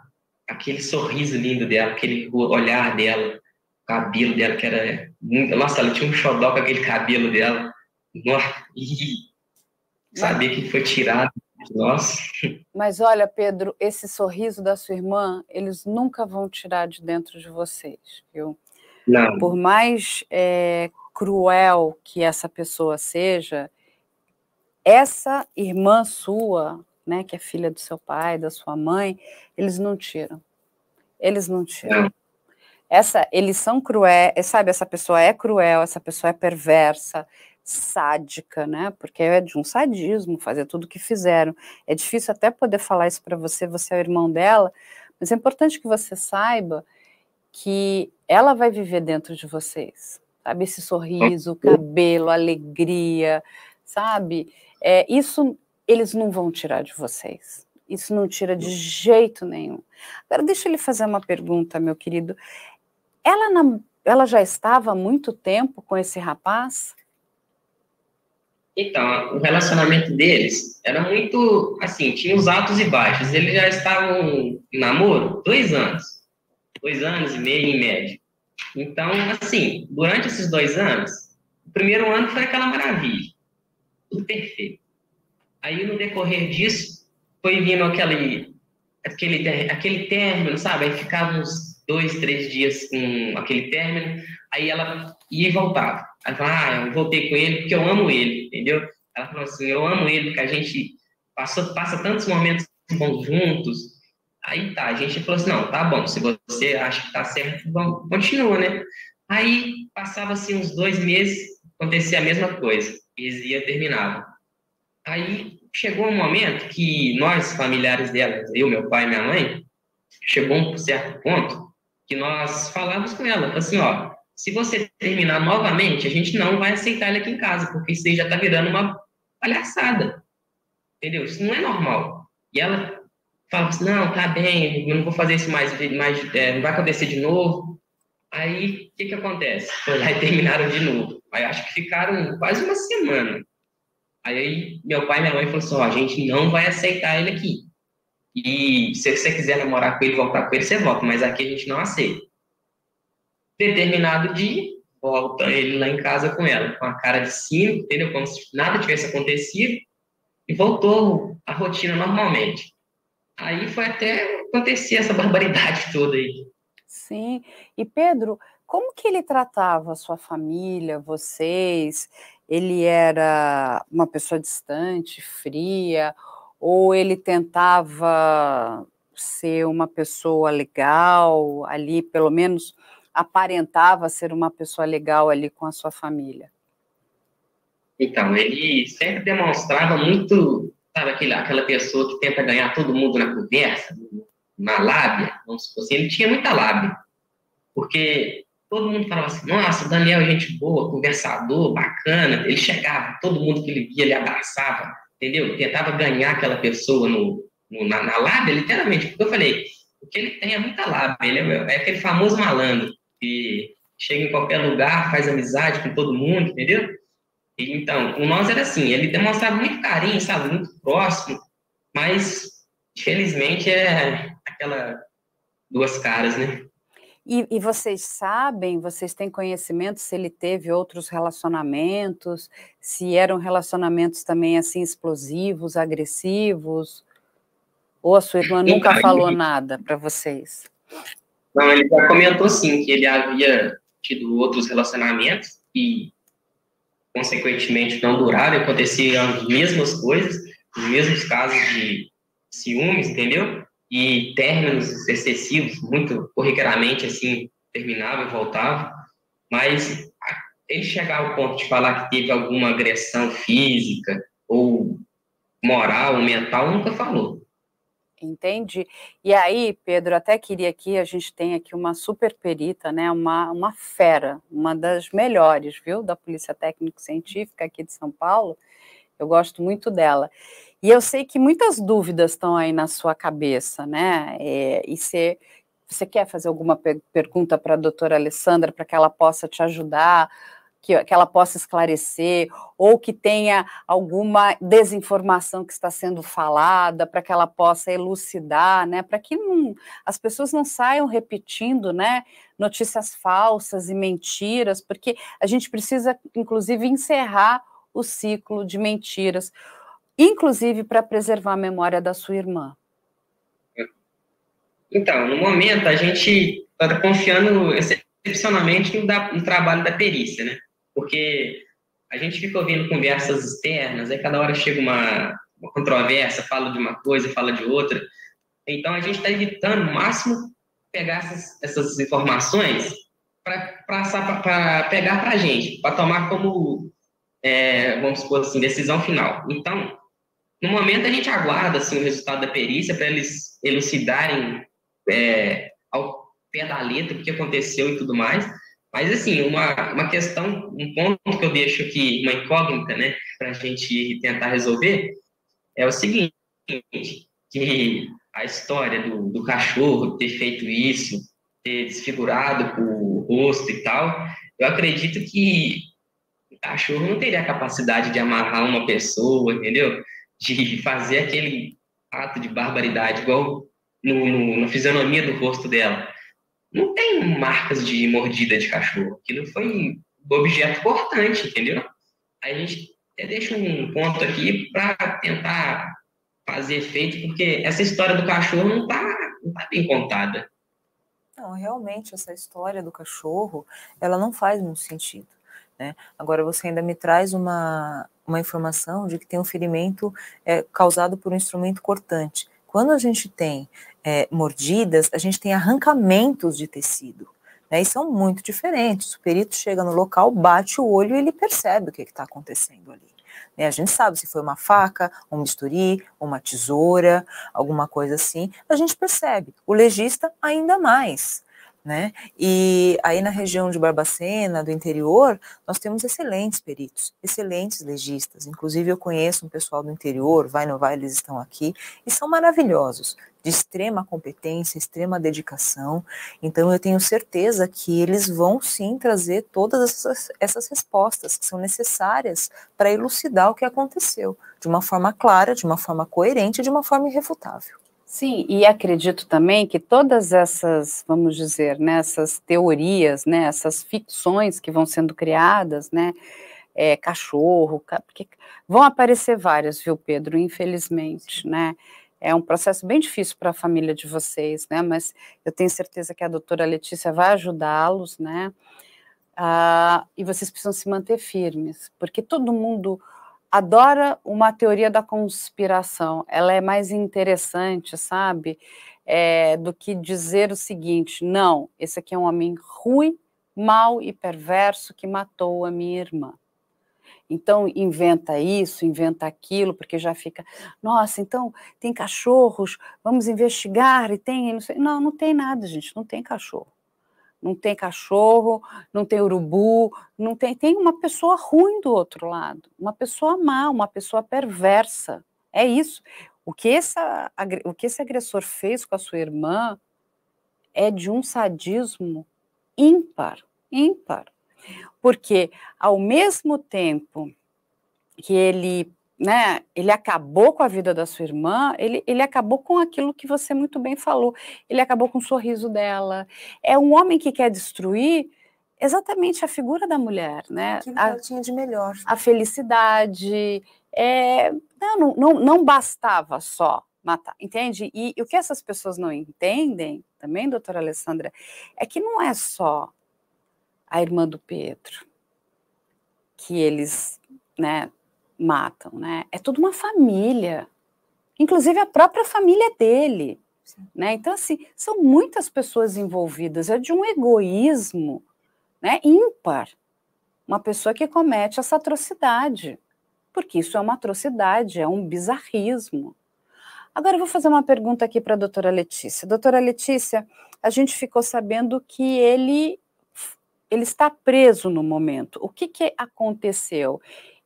aquele sorriso lindo dela, aquele olhar dela, cabelo dela, que era muito. Nossa, ela tinha um xodó com aquele cabelo dela. Nossa, e saber que foi tirado nossa. Mas olha, Pedro, esse sorriso da sua irmã, eles nunca vão tirar de dentro de vocês, viu? Não. Por mais é, cruel que essa pessoa seja, essa irmã sua, né, que é filha do seu pai, da sua mãe, eles não tiram. Eles não tiram. Não. Essa, eles são cruéis, sabe? Essa pessoa é cruel, essa pessoa é perversa, sádica, né? Porque é de um sadismo fazer tudo o que fizeram. É difícil até poder falar isso para você, você é o irmão dela, mas é importante que você saiba que ela vai viver dentro de vocês, sabe? Esse sorriso, cabelo, alegria, sabe? É, isso eles não vão tirar de vocês. Isso não tira de jeito nenhum. Agora, deixa eu lhe fazer uma pergunta, meu querido. Ela, ela já estava há muito tempo com esse rapaz? Então, o relacionamento deles era muito, assim, tinha os altos e baixos. Eles já estavam em namoro dois anos, dois anos e meio em média. Então, assim, durante esses dois anos, o primeiro ano foi aquela maravilha, tudo perfeito. Aí, no decorrer disso, foi vindo aquele, aquele, aquele término, sabe? Aí ficava uns dois, três dias com aquele término, aí ela ia e voltava ela falou, ah, eu voltei com ele porque eu amo ele, entendeu? Ela falou assim, eu amo ele porque a gente passou, passa tantos momentos bons juntos. Aí tá, a gente falou assim, não, tá bom, se você acha que tá certo, vamos, continua, né? Aí passava assim uns dois meses, acontecia a mesma coisa, eles iam terminavam. Aí chegou um momento que nós, familiares dela, eu, meu pai e minha mãe, chegou um certo ponto que nós falávamos com ela, assim, ó, se você terminar novamente, a gente não vai aceitar ele aqui em casa, porque isso aí já está virando uma palhaçada. Entendeu? Isso não é normal. E ela fala assim, não, tá bem, eu não vou fazer isso mais, mais é, não vai acontecer de novo. Aí, o que que acontece? Foi lá e terminaram de novo. Aí, acho que ficaram quase uma semana. Aí, meu pai e minha mãe falaram assim, ó, a gente não vai aceitar ele aqui. E se você quiser namorar com ele, voltar com ele, você volta, mas aqui a gente não aceita determinado dia, volta ele lá em casa com ela, com a cara de cima, entendeu? Como se nada tivesse acontecido, e voltou a rotina normalmente. Aí foi até acontecer essa barbaridade toda aí. Sim. E Pedro, como que ele tratava a sua família, vocês? Ele era uma pessoa distante, fria, ou ele tentava ser uma pessoa legal ali, pelo menos aparentava ser uma pessoa legal ali com a sua família? Então, ele sempre demonstrava muito, sabe, aquele, aquela pessoa que tenta ganhar todo mundo na conversa, na lábia, vamos supor assim, ele tinha muita lábia, porque todo mundo falava assim, nossa, Daniel é gente boa, conversador, bacana, ele chegava, todo mundo que ele via, ele abraçava, entendeu? Tentava ganhar aquela pessoa no, no na, na lábia, literalmente, porque eu falei, o que ele tem é muita lábia, ele é, é aquele famoso malandro, que chega em qualquer lugar, faz amizade com todo mundo, entendeu? E, então, o nós era assim, ele demonstrava muito carinho, sabe, muito próximo, mas, infelizmente, é aquela duas caras, né? E, e, vocês sabem, vocês têm conhecimento se ele teve outros relacionamentos, se eram relacionamentos também assim explosivos, agressivos? Ou a sua irmã nunca falou nada para vocês? Não, ele já comentou sim que ele havia tido outros relacionamentos e, consequentemente, não duraram, aconteciam as mesmas coisas, os mesmos casos de ciúmes, entendeu? E términos excessivos, muito corriqueiramente, assim, terminava e voltava. Mas ele chegar ao ponto de falar que teve alguma agressão física ou moral, mental, nunca falou. Entendi. E aí, Pedro, até queria que a gente tem aqui uma super perita, né, uma, uma fera, uma das melhores, viu, da Polícia Técnico-Científica aqui de São Paulo. Eu gosto muito dela. E eu sei que muitas dúvidas estão aí na sua cabeça, né? É, e você, você quer fazer alguma per pergunta para a doutora Alessandra para que ela possa te ajudar? que, que ela possa esclarecer, ou que tenha alguma desinformação que está sendo falada, para que ela possa elucidar, né, para que não, as pessoas não saiam repetindo né, notícias falsas e mentiras, porque a gente precisa, inclusive, encerrar o ciclo de mentiras, inclusive para preservar a memória da sua irmã. Então, no momento, a gente está confiando excepcionalmente no, da, no trabalho da perícia, né? porque a gente fica ouvindo conversas externas, aí cada hora chega uma, uma controvérsia, fala de uma coisa, fala de outra. Então a gente está evitando o máximo pegar essas, essas informações para pegar para a gente, para tomar como, é, vamos supor assim, decisão final. Então, no momento a gente aguarda assim, o resultado da perícia para eles elucidarem é, ao pé da letra o que aconteceu e tudo mais, mas, assim, uma, uma questão, um ponto que eu deixo aqui, uma incógnita, né, para a gente tentar resolver, é o seguinte, que a história do, do cachorro ter feito isso, ter desfigurado o rosto e tal, eu acredito que o cachorro não teria a capacidade de amarrar uma pessoa, entendeu? De fazer aquele ato de barbaridade, igual no, no, na fisionomia do rosto dela não tem marcas de mordida de cachorro. Aquilo foi um objeto importante, entendeu? A gente até deixa um ponto aqui para tentar fazer efeito, porque essa história do cachorro não está não tá bem contada. Não, realmente, essa história do cachorro, ela não faz muito sentido. Né? Agora, você ainda me traz uma, uma informação de que tem um ferimento é, causado por um instrumento cortante. Quando a gente tem é, mordidas, a gente tem arrancamentos de tecido. Né, e são muito diferentes. O perito chega no local, bate o olho e ele percebe o que está acontecendo ali. Né, a gente sabe se foi uma faca, um bisturi, uma tesoura, alguma coisa assim. A gente percebe. O legista, ainda mais né? E aí na região de Barbacena, do interior, nós temos excelentes peritos, excelentes legistas. Inclusive eu conheço um pessoal do interior, vai no vai, eles estão aqui e são maravilhosos, de extrema competência, extrema dedicação. Então eu tenho certeza que eles vão sim trazer todas essas, essas respostas que são necessárias para elucidar o que aconteceu, de uma forma clara, de uma forma coerente, de uma forma irrefutável. Sim, e acredito também que todas essas, vamos dizer, né, essas teorias, né, essas ficções que vão sendo criadas, né, é, cachorro, porque vão aparecer várias, viu, Pedro, infelizmente, né, é um processo bem difícil para a família de vocês, né, mas eu tenho certeza que a doutora Letícia vai ajudá-los, né, ah, e vocês precisam se manter firmes, porque todo mundo adora uma teoria da conspiração. Ela é mais interessante, sabe? É, do que dizer o seguinte: não, esse aqui é um homem ruim, mau e perverso que matou a minha irmã. Então, inventa isso, inventa aquilo, porque já fica, nossa, então tem cachorros, vamos investigar e tem. Não, sei. não, não tem nada, gente, não tem cachorro não tem cachorro, não tem urubu, não tem, tem uma pessoa ruim do outro lado, uma pessoa má, uma pessoa perversa. É isso. O que, essa, o que esse agressor fez com a sua irmã é de um sadismo ímpar, ímpar. Porque ao mesmo tempo que ele né, ele acabou com a vida da sua irmã, ele, ele acabou com aquilo que você muito bem falou, ele acabou com o sorriso dela. É um homem que quer destruir exatamente a figura da mulher, né? Aquilo que ela tinha de melhor. A felicidade. É, não, não, não bastava só matar, entende? E, e o que essas pessoas não entendem, também, doutora Alessandra, é que não é só a irmã do Pedro que eles né, matam, né? É toda uma família, inclusive a própria família dele, né? Então assim, são muitas pessoas envolvidas, é de um egoísmo, né, ímpar. Uma pessoa que comete essa atrocidade, porque isso é uma atrocidade, é um bizarrismo. Agora eu vou fazer uma pergunta aqui para a doutora Letícia. Doutora Letícia, a gente ficou sabendo que ele, ele está preso no momento. O que, que aconteceu?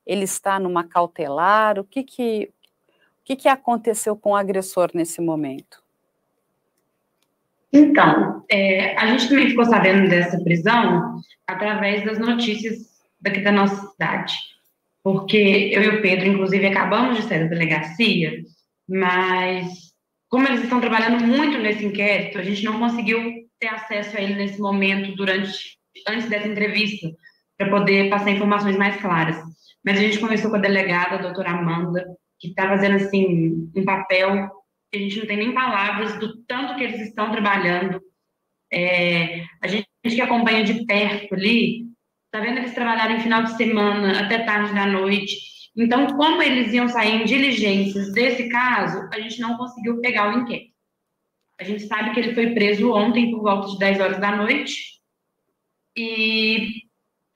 Ele está numa cautelar? O que, que, o que, que aconteceu com o agressor nesse momento? Então, é, a gente também ficou sabendo dessa prisão através das notícias daqui da nossa cidade. Porque eu e o Pedro, inclusive, acabamos de sair da delegacia mas como eles estão trabalhando muito nesse inquérito, a gente não conseguiu ter acesso a ele nesse momento durante antes dessa entrevista para poder passar informações mais claras. Mas a gente conversou com a delegada, a doutora Amanda, que está fazendo assim um papel que a gente não tem nem palavras do tanto que eles estão trabalhando. É, a gente que acompanha de perto ali, está vendo eles trabalharem final de semana até tarde da noite então, como eles iam sair em diligências desse caso, a gente não conseguiu pegar o inquérito. A gente sabe que ele foi preso ontem por volta de 10 horas da noite e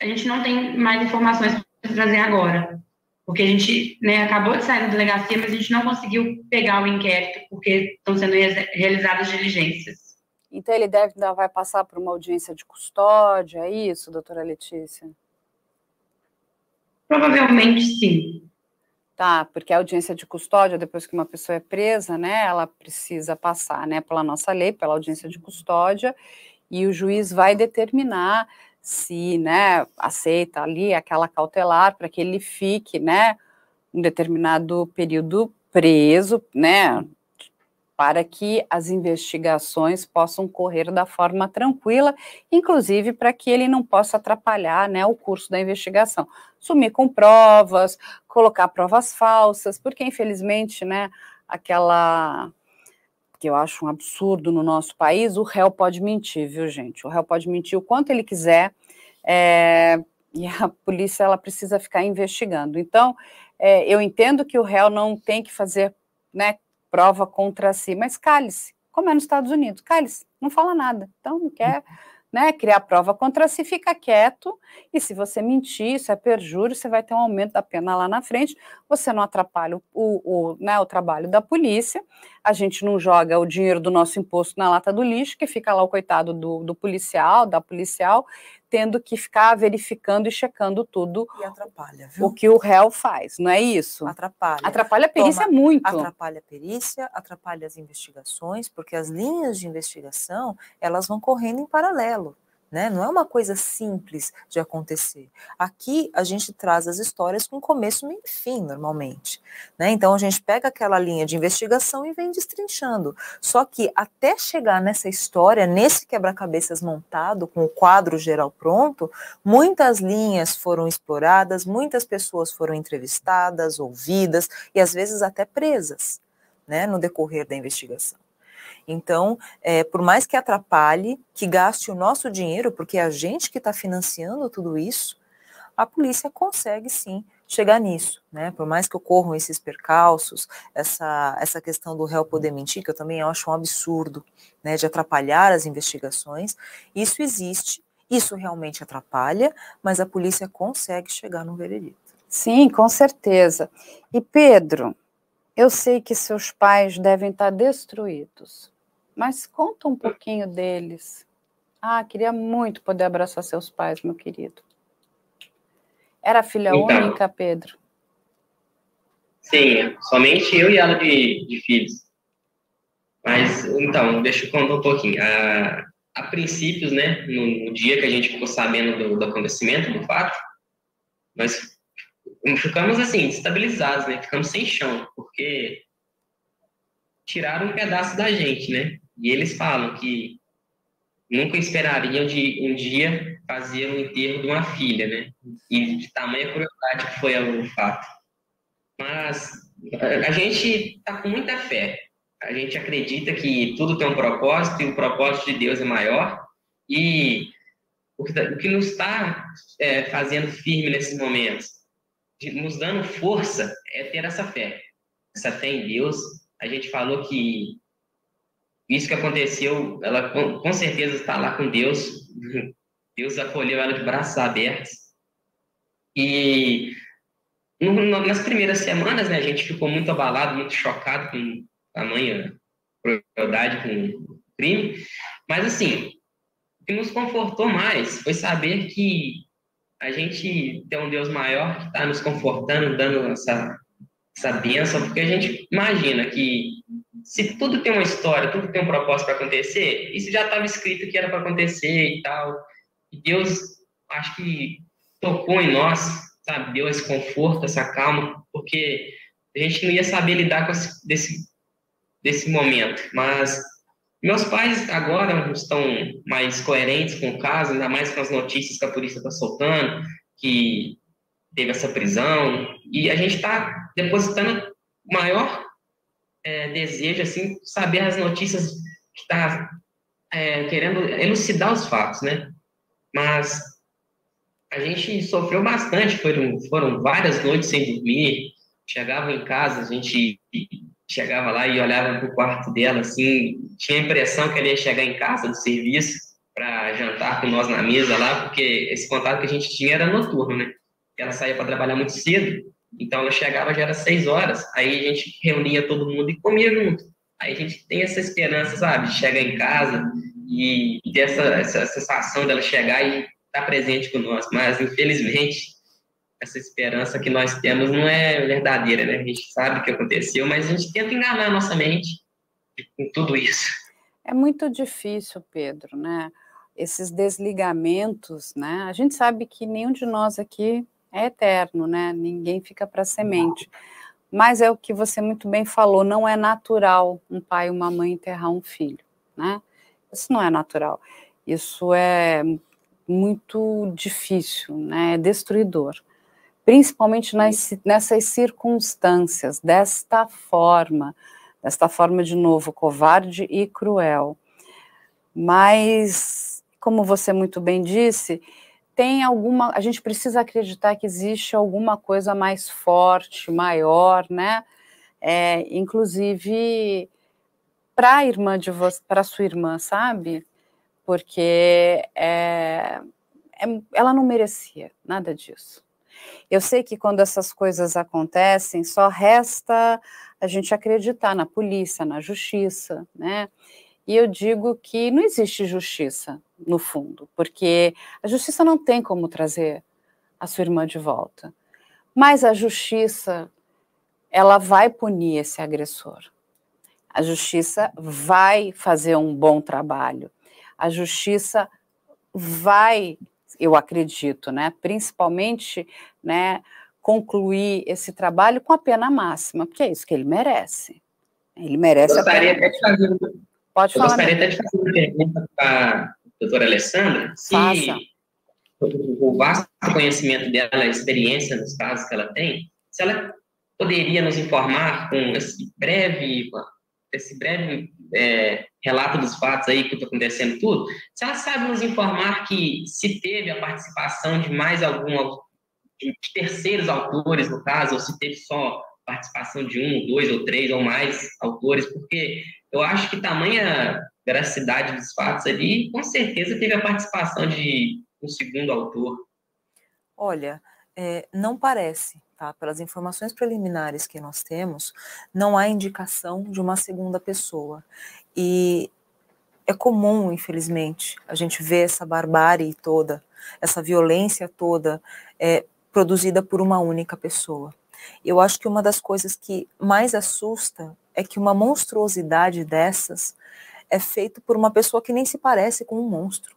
a gente não tem mais informações trazer agora, porque a gente né, acabou de sair da delegacia, mas a gente não conseguiu pegar o inquérito porque estão sendo realizadas diligências. Então ele deve vai passar por uma audiência de custódia, é isso, doutora Letícia? Provavelmente sim. Tá, porque a audiência de custódia, depois que uma pessoa é presa, né, ela precisa passar, né, pela nossa lei, pela audiência de custódia, e o juiz vai determinar se, né, aceita ali aquela cautelar para que ele fique, né, um determinado período preso, né, para que as investigações possam correr da forma tranquila, inclusive para que ele não possa atrapalhar né, o curso da investigação. Sumir com provas, colocar provas falsas, porque infelizmente, né, aquela que eu acho um absurdo no nosso país, o réu pode mentir, viu, gente? O réu pode mentir o quanto ele quiser, é, e a polícia ela precisa ficar investigando. Então, é, eu entendo que o réu não tem que fazer né, prova contra si, mas cale-se, como é nos Estados Unidos, cale-se, não fala nada. Então, não quer né, criar prova contra si, fica quieto, e se você mentir, isso é perjúrio, você vai ter um aumento da pena lá na frente, você não atrapalha o, o, né, o trabalho da polícia, a gente não joga o dinheiro do nosso imposto na lata do lixo, que fica lá o coitado do, do policial, da policial, tendo que ficar verificando e checando tudo. E atrapalha, viu? O que o réu faz, não é isso? Atrapalha. Atrapalha a perícia Toma, muito. Atrapalha a perícia, atrapalha as investigações, porque as linhas de investigação, elas vão correndo em paralelo né? Não é uma coisa simples de acontecer. Aqui a gente traz as histórias com começo, meio e fim, normalmente, né? Então a gente pega aquela linha de investigação e vem destrinchando. Só que até chegar nessa história, nesse quebra-cabeças montado, com o quadro geral pronto, muitas linhas foram exploradas, muitas pessoas foram entrevistadas, ouvidas e às vezes até presas, né, no decorrer da investigação. Então, é, por mais que atrapalhe, que gaste o nosso dinheiro, porque é a gente que está financiando tudo isso, a polícia consegue sim chegar nisso, né? Por mais que ocorram esses percalços, essa, essa questão do réu poder mentir, que eu também acho um absurdo, né, de atrapalhar as investigações, isso existe, isso realmente atrapalha, mas a polícia consegue chegar no veredito. Sim, com certeza. E Pedro, eu sei que seus pais devem estar destruídos. Mas conta um pouquinho deles. Ah, queria muito poder abraçar seus pais, meu querido. Era filha então, única, Pedro? Sim, somente eu e ela de, de filhos. Mas, então, deixa eu contar um pouquinho. A, a princípios, né, no, no, dia que a gente ficou sabendo do, do acontecimento, do fato, nós ficamos, assim, estabilizados, né, ficamos sem chão, porque tiraram um pedaço da gente, né? E eles falam que nunca esperariam de um dia fazer o enterro de uma filha, né? E de tamanha crueldade que foi o fato. Mas a gente está com muita fé. A gente acredita que tudo tem um propósito e o propósito de Deus é maior. E o que, tá, o que nos está é, fazendo firme nesses momentos, nos dando força, é ter essa fé. Essa fé em Deus. A gente falou que isso que aconteceu, ela com, com certeza está lá com Deus. Deus acolheu ela de braços abertos. E no, nas primeiras semanas, né, a gente ficou muito abalado, muito chocado com a tamanha crueldade com o crime, mas assim, o que nos confortou mais foi saber que a gente tem um Deus maior que está nos confortando, dando essa, essa bênção, porque a gente imagina que se tudo tem uma história, tudo tem um propósito para acontecer, isso já estava escrito que era para acontecer e tal. E Deus, acho que tocou em nós, sabe, deu esse conforto, essa calma, porque a gente não ia saber lidar com esse, desse, desse momento. Mas meus pais agora estão mais coerentes com o caso, ainda mais com as notícias que a polícia está soltando, que teve essa prisão, e a gente está depositando maior é, desejo, assim, saber as notícias que está é, querendo elucidar os fatos, né? Mas a gente sofreu bastante, foram, foram várias noites sem dormir, chegava em casa, a gente chegava lá e olhava para o quarto dela, assim, tinha a impressão que ela ia chegar em casa do serviço para jantar com nós na mesa lá, porque esse contato que a gente tinha era noturno, né? Ela saía para trabalhar muito cedo, então ela chegava já era seis horas, aí a gente reunia todo mundo e comia junto. Aí a gente tem essa esperança, sabe, de chegar em casa e ter essa, essa sensação dela chegar e estar tá presente nós. Mas, infelizmente, essa esperança que nós temos não é verdadeira, né? A gente sabe o que aconteceu, mas a gente tenta enganar a nossa mente com tudo isso. É muito difícil, Pedro, né? Esses desligamentos, né? A gente sabe que nenhum de nós aqui é eterno, né? Ninguém fica para semente. Mas é o que você muito bem falou, não é natural um pai e uma mãe enterrar um filho, né? Isso não é natural. Isso é muito difícil, né? É destruidor. Principalmente nas, nessas circunstâncias, desta forma, desta forma de novo covarde e cruel. Mas, como você muito bem disse, tem alguma, a gente precisa acreditar que existe alguma coisa mais forte, maior, né? É, inclusive para a irmã de você, para sua irmã, sabe? Porque é, é, ela não merecia nada disso. Eu sei que quando essas coisas acontecem, só resta a gente acreditar na polícia, na justiça, né? E eu digo que não existe justiça, no fundo, porque a justiça não tem como trazer a sua irmã de volta. Mas a justiça, ela vai punir esse agressor. A justiça vai fazer um bom trabalho. A justiça vai, eu acredito, né, principalmente, né, concluir esse trabalho com a pena máxima, porque é isso que ele merece. Ele merece a pena. De fazer Pode eu falar. Gostaria até de fazer uma pergunta para a doutora Alessandra. Se Faça. o vasto conhecimento dela, a experiência nos casos que ela tem, se ela poderia nos informar com esse breve, esse breve é, relato dos fatos aí que está acontecendo tudo, se ela sabe nos informar que se teve a participação de mais algum de terceiros autores no caso, ou se teve só participação de um, dois ou três ou mais autores, porque eu acho que tamanha veracidade dos fatos ali, com certeza teve a participação de um segundo autor. Olha, é, não parece, tá? Pelas informações preliminares que nós temos, não há indicação de uma segunda pessoa. E é comum, infelizmente, a gente ver essa barbárie toda, essa violência toda é, produzida por uma única pessoa. Eu acho que uma das coisas que mais assusta é que uma monstruosidade dessas é feito por uma pessoa que nem se parece com um monstro.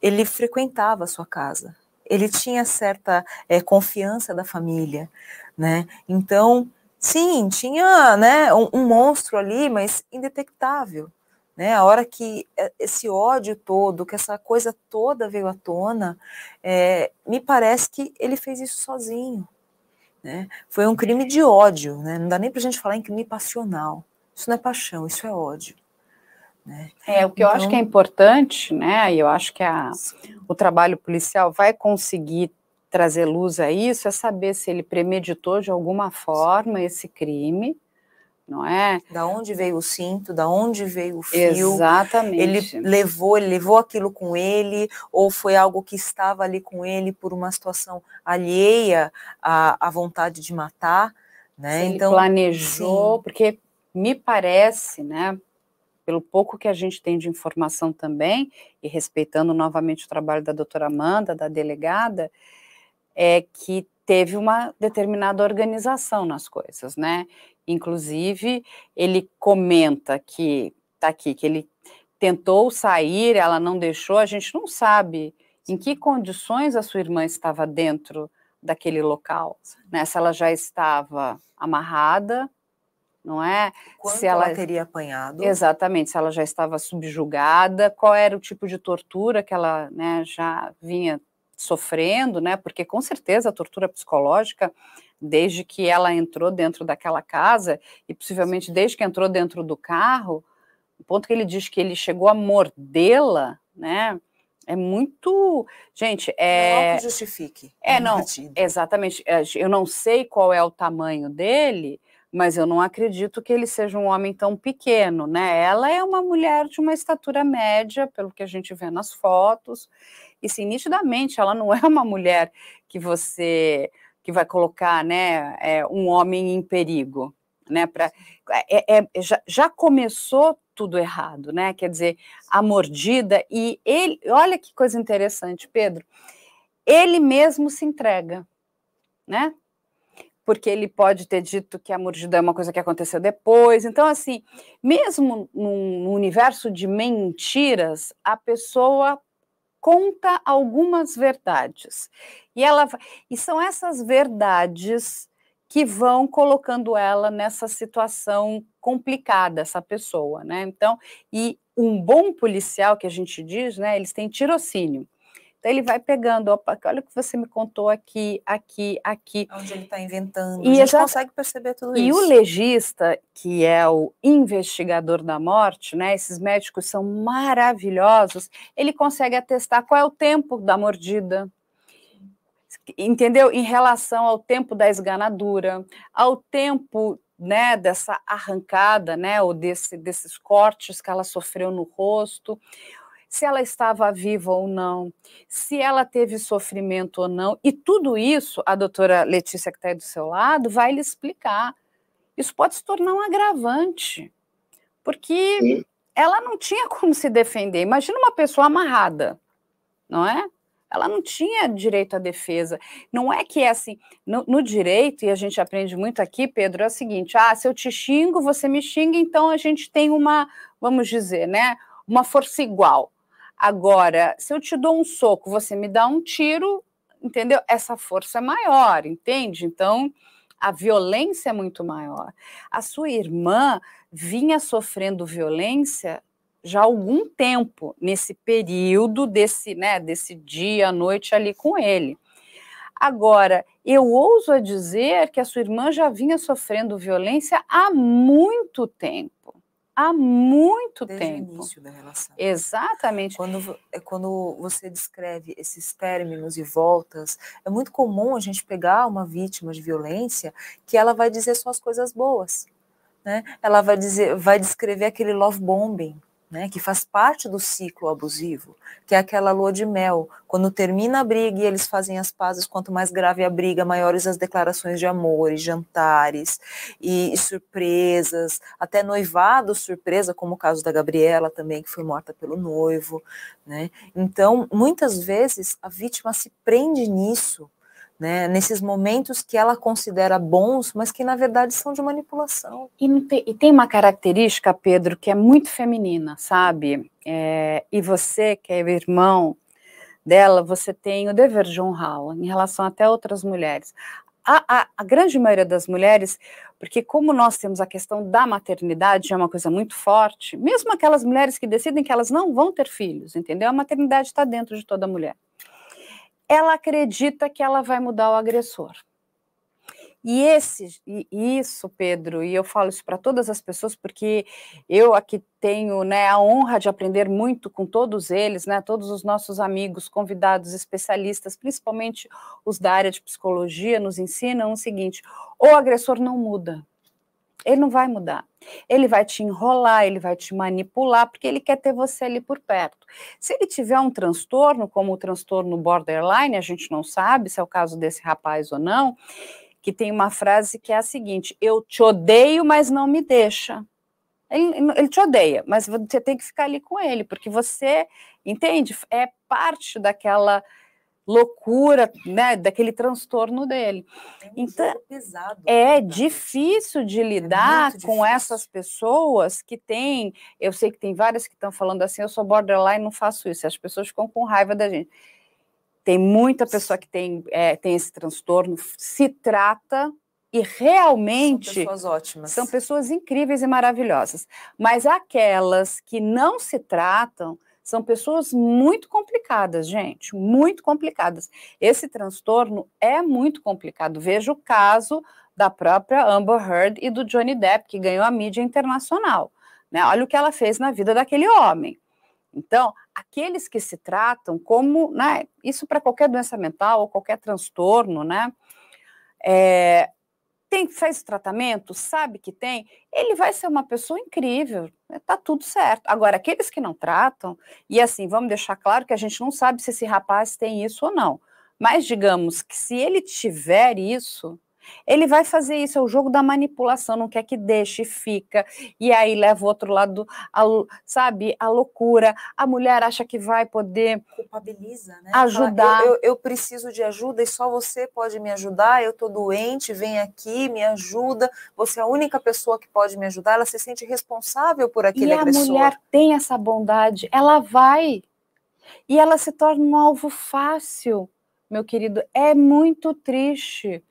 Ele frequentava a sua casa, ele tinha certa é, confiança da família, né? Então, sim, tinha né, um, um monstro ali, mas indetectável. Né, a hora que é, esse ódio todo, que essa coisa toda veio à tona, é, me parece que ele fez isso sozinho. Né? Foi um crime de ódio, né? não dá nem para a gente falar em crime passional. Isso não é paixão, isso é ódio. Né? É, o que então, eu acho que é então importante, né? E eu acho que a, o trabalho policial vai conseguir trazer luz a isso, é saber se ele premeditou de alguma forma esse crime, não é? Da onde veio o cinto, da onde veio o fio. Exatamente. Ele levou, ele levou aquilo com ele, ou foi algo que estava ali com ele por uma situação alheia à, à vontade de matar, né? Ele então planejou, sim. porque me parece, né, pelo pouco que a gente tem de informação também, e respeitando novamente o trabalho da doutora Amanda, da delegada, é que teve uma determinada organização nas coisas, né? Inclusive, ele comenta que, tá aqui, que ele tentou sair, ela não deixou, a gente não sabe em que condições a sua irmã estava dentro daquele local, né? Se ela já estava amarrada, não é? Quanto se ela, ela, teria apanhado? Exatamente, se ela já estava subjugada, qual era o tipo de tortura que ela né, já vinha sofrendo, né? Porque com certeza a tortura psicológica, desde que ela entrou dentro daquela casa e possivelmente desde que entrou dentro do carro, o ponto que ele diz que ele chegou a mordê-la, né? É muito, gente, é. Não que justifique. É não, exatamente. É, eu não sei qual é o tamanho dele, mas eu não acredito que ele seja um homem tão pequeno, né? Ela é uma mulher de uma estatura média, pelo que a gente vê nas fotos, e sim, nitidamente, ela não é uma mulher que você que vai colocar, né, é, um homem em perigo, né? Para é, é, já, já começou tudo errado, né? Quer dizer, a mordida e ele, olha que coisa interessante, Pedro. Ele mesmo se entrega, né? porque ele pode ter dito que a mordida é uma coisa que aconteceu depois. Então, assim, mesmo num universo de mentiras, a pessoa conta algumas verdades. E ela e são essas verdades que vão colocando ela nessa situação complicada, essa pessoa, né? Então, e um bom policial que a gente diz, né, eles têm tirocínio. Então ele vai pegando, opa, olha o que você me contou aqui, aqui, aqui. Onde ele está inventando. E a gente já, consegue perceber tudo e isso. E o legista, que é o investigador da morte, né? Esses médicos são maravilhosos. Ele consegue atestar qual é o tempo da mordida. Entendeu? Em relação ao tempo da esganadura, ao tempo né, dessa arrancada, né, ou desse, desses cortes que ela sofreu no rosto, se ela estava viva ou não, se ela teve sofrimento ou não. E tudo isso, a doutora Letícia, que está aí do seu lado, vai lhe explicar. Isso pode se tornar um agravante, porque Sim. ela não tinha como se defender. Imagina uma pessoa amarrada, não é? Ela não tinha direito à defesa. Não é que é assim, no, no, direito, e a gente aprende muito aqui, Pedro, é o seguinte: ah, se eu te xingo, você me xinga, então a gente tem uma, vamos dizer, né, uma força igual. Agora, se eu te dou um soco, você me dá um tiro, entendeu? Essa força é maior, entende? Então, a violência é muito maior. A sua irmã vinha sofrendo violência já há algum tempo nesse período desse, né, desse dia à noite ali com ele. Agora, eu ouso a dizer que a sua irmã já vinha sofrendo violência há muito tempo há muito Desde tempo. o início da relação. Exatamente. Quando, é quando você descreve esses términos e voltas, é muito comum a gente pegar uma vítima de violência que ela vai dizer só as coisas boas. Né? Ela vai dizer, vai descrever aquele love bombing, né, que faz parte do ciclo abusivo, que é aquela lua de mel. Quando termina a briga e eles fazem as pazes, quanto mais grave a briga, maiores as declarações de amor, e jantares, e, e surpresas, até noivado surpresa, como o caso da Gabriela também, que foi morta pelo noivo. Né? Então, muitas vezes, a vítima se prende nisso, né, nesses momentos que ela considera bons, mas que na verdade são de manipulação. E tem, e tem uma característica, Pedro, que é muito feminina, sabe? É, e você, que é irmão dela, você tem o dever de honrá-la em relação até outras mulheres. A, a, a, grande maioria das mulheres, porque como nós temos a questão da maternidade, é uma coisa muito forte, mesmo aquelas mulheres que decidem que elas não vão ter filhos, entendeu? A maternidade está dentro de toda mulher ela acredita que ela vai mudar o agressor. E esse, isso, Pedro, e eu falo isso para todas as pessoas, porque eu aqui tenho né, a honra de aprender muito com todos eles, né, todos os nossos amigos, convidados, especialistas, principalmente os da área de psicologia, nos ensinam o seguinte: o agressor não muda. Ele não vai mudar. Ele vai te enrolar, ele vai te manipular, porque ele quer ter você ali por perto. Se ele tiver um transtorno, como o transtorno borderline, a gente não sabe se é o caso desse rapaz ou não, que tem uma frase que é a seguinte: Eu te odeio, mas não me deixa. Ele, ele, te odeia, mas você tem que ficar ali com ele, porque você, entende? É parte daquela loucura, né, daquele transtorno dele. É um então, pesado, é difícil de é lidar é com difícil. essas pessoas que têm, eu sei que tem várias que estão falando assim, eu sou borderline, não faço isso, as pessoas ficam com raiva da gente. Tem muita pessoa que tem, é, tem esse transtorno, se trata e realmente são pessoas ótimas. São pessoas incríveis e maravilhosas. Mas aquelas que não se tratam são pessoas muito complicadas, gente, muito complicadas. Esse transtorno é muito complicado. Veja o caso da própria Amber Heard e do Johnny Depp, que ganhou a mídia internacional. Né? Olha o que ela fez na vida daquele homem. Então, aqueles que se tratam como, né, isso para qualquer doença mental ou qualquer transtorno, né, é, tem fez tratamento, sabe que tem, ele vai ser uma pessoa incrível, né, tá tudo certo. Agora, aqueles que não tratam, e assim, vamos deixar claro que a gente não sabe se esse rapaz tem isso ou não, mas digamos que se ele tiver isso, ele vai fazer isso, é o jogo da manipulação, não quer que deixe, fica, e aí leva o outro lado, a, sabe, a loucura. A mulher acha que vai poder. Culpabiliza, né? Ajudar. Eu, eu, eu preciso de ajuda e só você pode me ajudar. Eu tô doente, vem aqui, me ajuda. Você é a única pessoa que pode me ajudar. Ela se sente responsável por aquele e agressor. E a mulher tem essa bondade, ela vai. E ela se torna um alvo fácil, meu querido. É muito triste.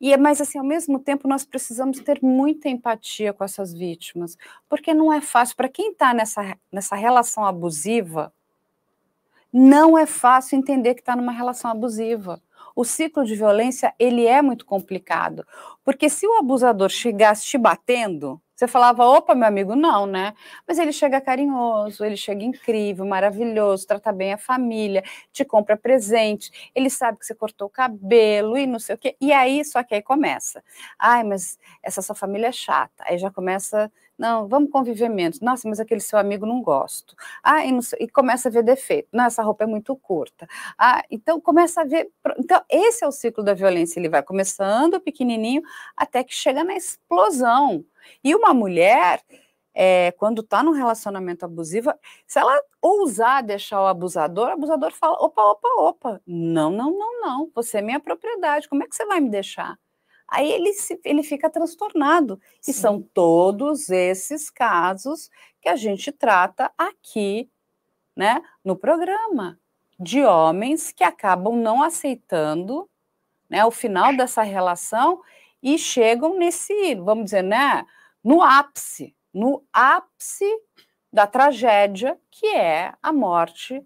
E é mas assim, ao mesmo tempo nós precisamos ter muita empatia com essas vítimas, porque não é fácil para quem está nessa nessa relação abusiva, não é fácil entender que está numa relação abusiva. O ciclo de violência ele é muito complicado, porque se o abusador chegasse te batendo, você falava, opa, meu amigo, não, né? Mas ele chega carinhoso, ele chega incrível, maravilhoso, trata bem a família, te compra presente, ele sabe que você cortou o cabelo e não sei o quê. E aí, só que aí começa. Ai, mas essa sua família é chata. Aí já começa, não, vamos conviver menos. Nossa, mas aquele seu amigo não gosto. Ah, e, sei, e começa a ver defeito. Não, essa roupa é muito curta. Ah, então começa a ver. Então, esse é o ciclo da violência. Ele vai começando pequenininho até que chega na explosão. E uma mulher, é, quando está num relacionamento abusivo, se ela ousar deixar o abusador, o abusador fala: opa, opa, opa, não, não, não, não, você é minha propriedade, como é que você vai me deixar? Aí ele, se, ele fica transtornado. Sim. E são todos esses casos que a gente trata aqui, né, no programa, de homens que acabam não aceitando né, o final dessa relação e chegam nesse, vamos dizer, né, no ápice, no ápice da tragédia que é a morte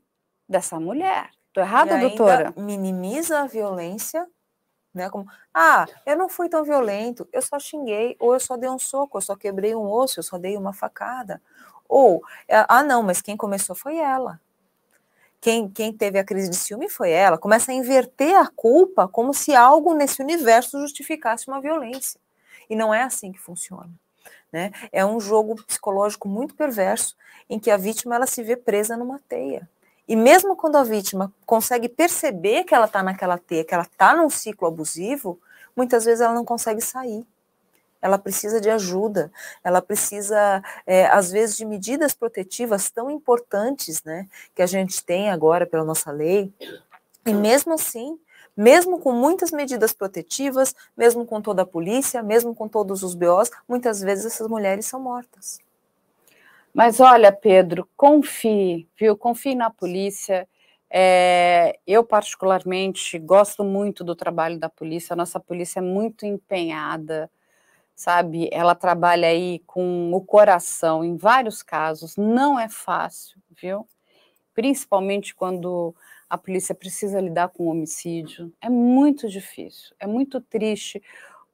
dessa mulher. Estou errada, doutora? Minimiza a violência, né? Como, ah, eu não fui tão violento, eu só xinguei, ou eu só dei um soco, eu só quebrei um osso, eu só dei uma facada. Ou, é, ah, não, mas quem começou foi ela quem, quem teve a crise de ciúme foi ela, começa a inverter a culpa como se algo nesse universo justificasse uma violência. E não é assim que funciona. Né? É um jogo psicológico muito perverso em que a vítima ela se vê presa numa teia. E mesmo quando a vítima consegue perceber que ela está naquela teia, que ela está num ciclo abusivo, muitas vezes ela não consegue sair. Ela precisa de ajuda, ela precisa, é, às vezes, de medidas protetivas tão importantes, né, que a gente tem agora pela nossa lei, e mesmo assim, mesmo com muitas medidas protetivas, mesmo com toda a polícia, mesmo com todos os BOs, muitas vezes essas mulheres são mortas. Mas olha, Pedro, confie, viu? Confie na polícia. É, eu, particularmente, gosto muito do trabalho da polícia, a nossa polícia é muito empenhada sabe? Ela trabalha aí com o coração em vários casos, não é fácil, viu? Principalmente quando a polícia precisa lidar com homicídio, é muito difícil, é muito triste,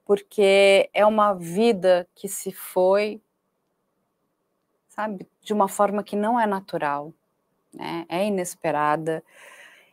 porque é uma vida que se foi, sabe, de uma forma que não é natural, né? É inesperada.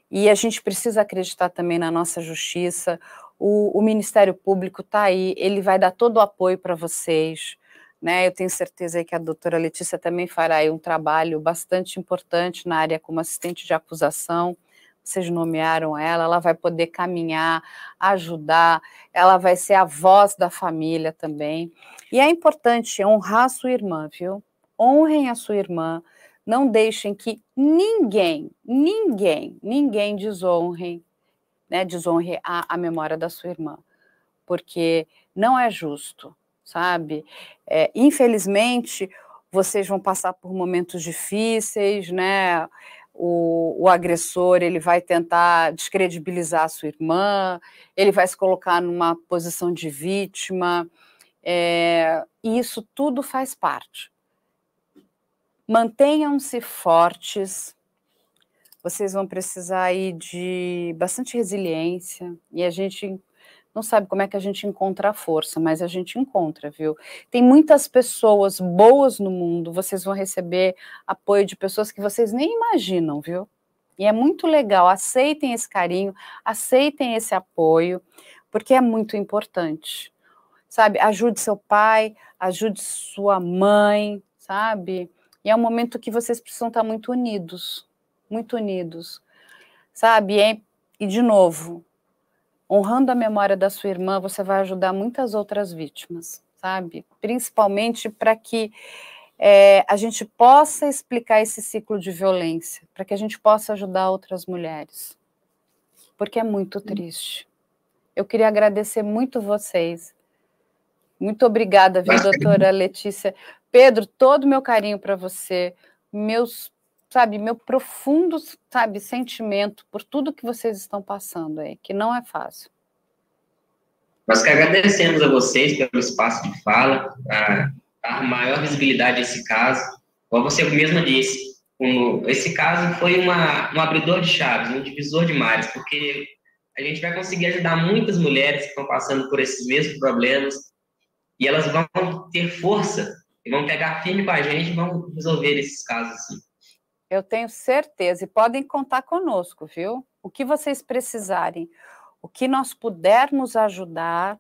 E a gente precisa acreditar também na nossa justiça. O, o Ministério Público está aí, ele vai dar todo o apoio para vocês, né? Eu tenho certeza que a doutora Letícia também fará um trabalho bastante importante na área como assistente de acusação. Vocês nomearam ela, ela vai poder caminhar, ajudar, ela vai ser a voz da família também. E é importante honrar a sua irmã, viu? Honrem a sua irmã, não deixem que ninguém, ninguém, ninguém desonre, né, desonre a, a memória da sua irmã, porque não é justo, sabe? É, infelizmente, vocês vão passar por momentos difíceis, né? O, o, agressor ele vai tentar descredibilizar a sua irmã, ele vai se colocar numa posição de vítima, é, e isso tudo faz parte. Mantenham-se fortes. Vocês vão precisar aí de bastante resiliência e a gente não sabe como é que a gente encontra a força, mas a gente encontra, viu? Tem muitas pessoas boas no mundo, vocês vão receber apoio de pessoas que vocês nem imaginam, viu? E é muito legal, aceitem esse carinho, aceitem esse apoio, porque é muito importante. Sabe? Ajude seu pai, ajude sua mãe, sabe? E é um momento que vocês precisam estar muito unidos, muito unidos, sabe? E, e de novo, honrando a memória da sua irmã, você vai ajudar muitas outras vítimas, sabe? Principalmente para que é, a gente possa explicar esse ciclo de violência, para que a gente possa ajudar outras mulheres, porque é muito triste. Eu queria agradecer muito vocês. Muito obrigada, viu, doutora Letícia, Pedro, todo o meu carinho para você, meus, sabe, meu profundo, sabe, sentimento por tudo que vocês estão passando aí, que não é fácil. Nós que agradecemos a vocês pelo espaço de fala, a, a maior visibilidade desse caso. Como você mesma disse, um, esse caso foi uma, um abridor de chaves, um divisor de mares, porque a gente vai conseguir ajudar muitas mulheres que estão passando por esses mesmos problemas e elas vão ter força e vão pegar firme com a gente e vão resolver esses casos assim. Eu tenho certeza, e podem contar conosco, viu? O que vocês precisarem, o que nós pudermos ajudar,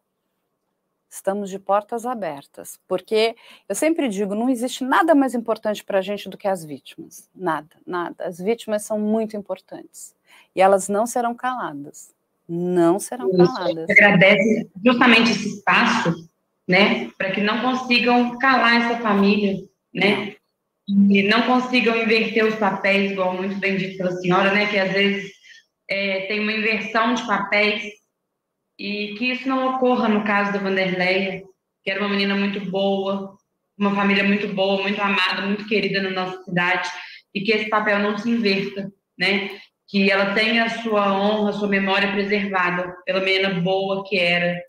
estamos de portas abertas. Porque eu sempre digo, não existe nada mais importante para a gente do que as vítimas. Nada, nada. As vítimas são muito importantes. E elas não serão caladas. Não serão caladas. Agradece justamente esse espaço né? Para que não consigam calar essa família, né? E não consigam inverter os papéis, igual muito bem dito pela senhora, né? Que às vezes é, tem uma inversão de papéis e que isso não ocorra no caso da Vanderleia, que era uma menina muito boa, uma família muito boa, muito amada, muito querida na nossa cidade, e que esse papel não se inverta, né? Que ela tenha a sua honra, a sua memória preservada pela menina boa que era,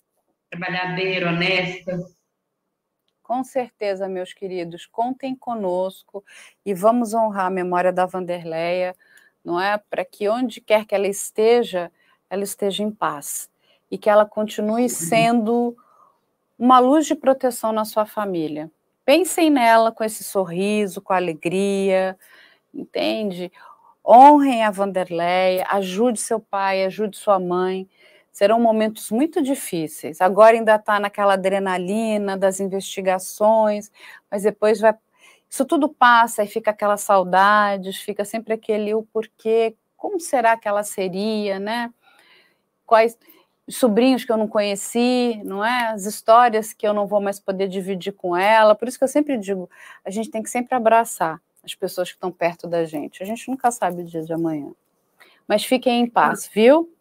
trabalhadeira, honesta. Com certeza, meus queridos, contem conosco e vamos honrar a memória da Vanderleia, não é? Para que onde quer que ela esteja, ela esteja em paz e que ela continue sendo uma luz de proteção na sua família. Pensem nela com esse sorriso, com alegria, entende? Honrem a Vanderleia, ajude seu pai, ajude sua mãe, serão momentos muito difíceis. Agora ainda está naquela adrenalina das investigações, mas depois vai. Isso tudo passa e fica aquelas saudades, fica sempre aquele o porquê, como será que ela seria, né? Quais sobrinhos que eu não conheci, não é? As histórias que eu não vou mais poder dividir com ela. Por isso que eu sempre digo, a gente tem que sempre abraçar as pessoas que estão perto da gente. A gente nunca sabe o dia de amanhã. Mas fiquem em paz, viu?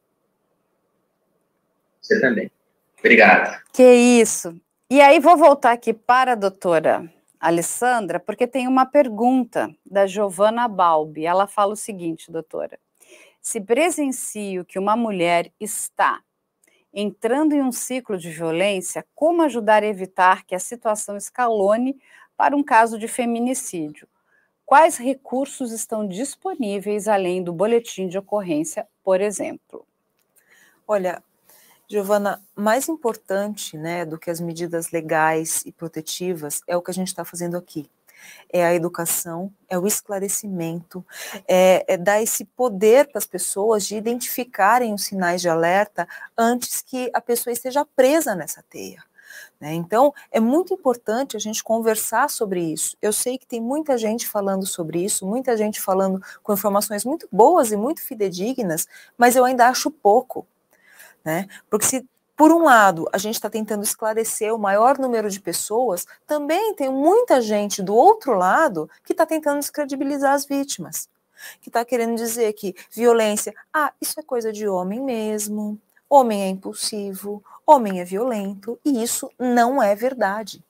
Você também. Obrigado. Que isso. E aí vou voltar aqui para a doutora Alessandra, porque tem uma pergunta da Giovana Balbi. Ela fala o seguinte, doutora: se presencio que uma mulher está entrando em um ciclo de violência, como ajudar a evitar que a situação escalone para um caso de feminicídio? Quais recursos estão disponíveis além do boletim de ocorrência, por exemplo? Olha, Giovana, mais importante né, do que as medidas legais e protetivas é o que a gente está fazendo aqui. É a educação, é o esclarecimento, é, é dar esse poder para as pessoas de identificarem os sinais de alerta antes que a pessoa esteja presa nessa teia. Né? Então, é muito importante a gente conversar sobre isso. Eu sei que tem muita gente falando sobre isso, muita gente falando com informações muito boas e muito fidedignas, mas eu ainda acho pouco. Né? Porque se por um lado, a gente está tentando esclarecer o maior número de pessoas, também tem muita gente do outro lado que está tentando descredibilizar as vítimas. Que está querendo dizer que violência, ah, isso é coisa de homem mesmo, homem é impulsivo, homem é violento, e isso não é verdade.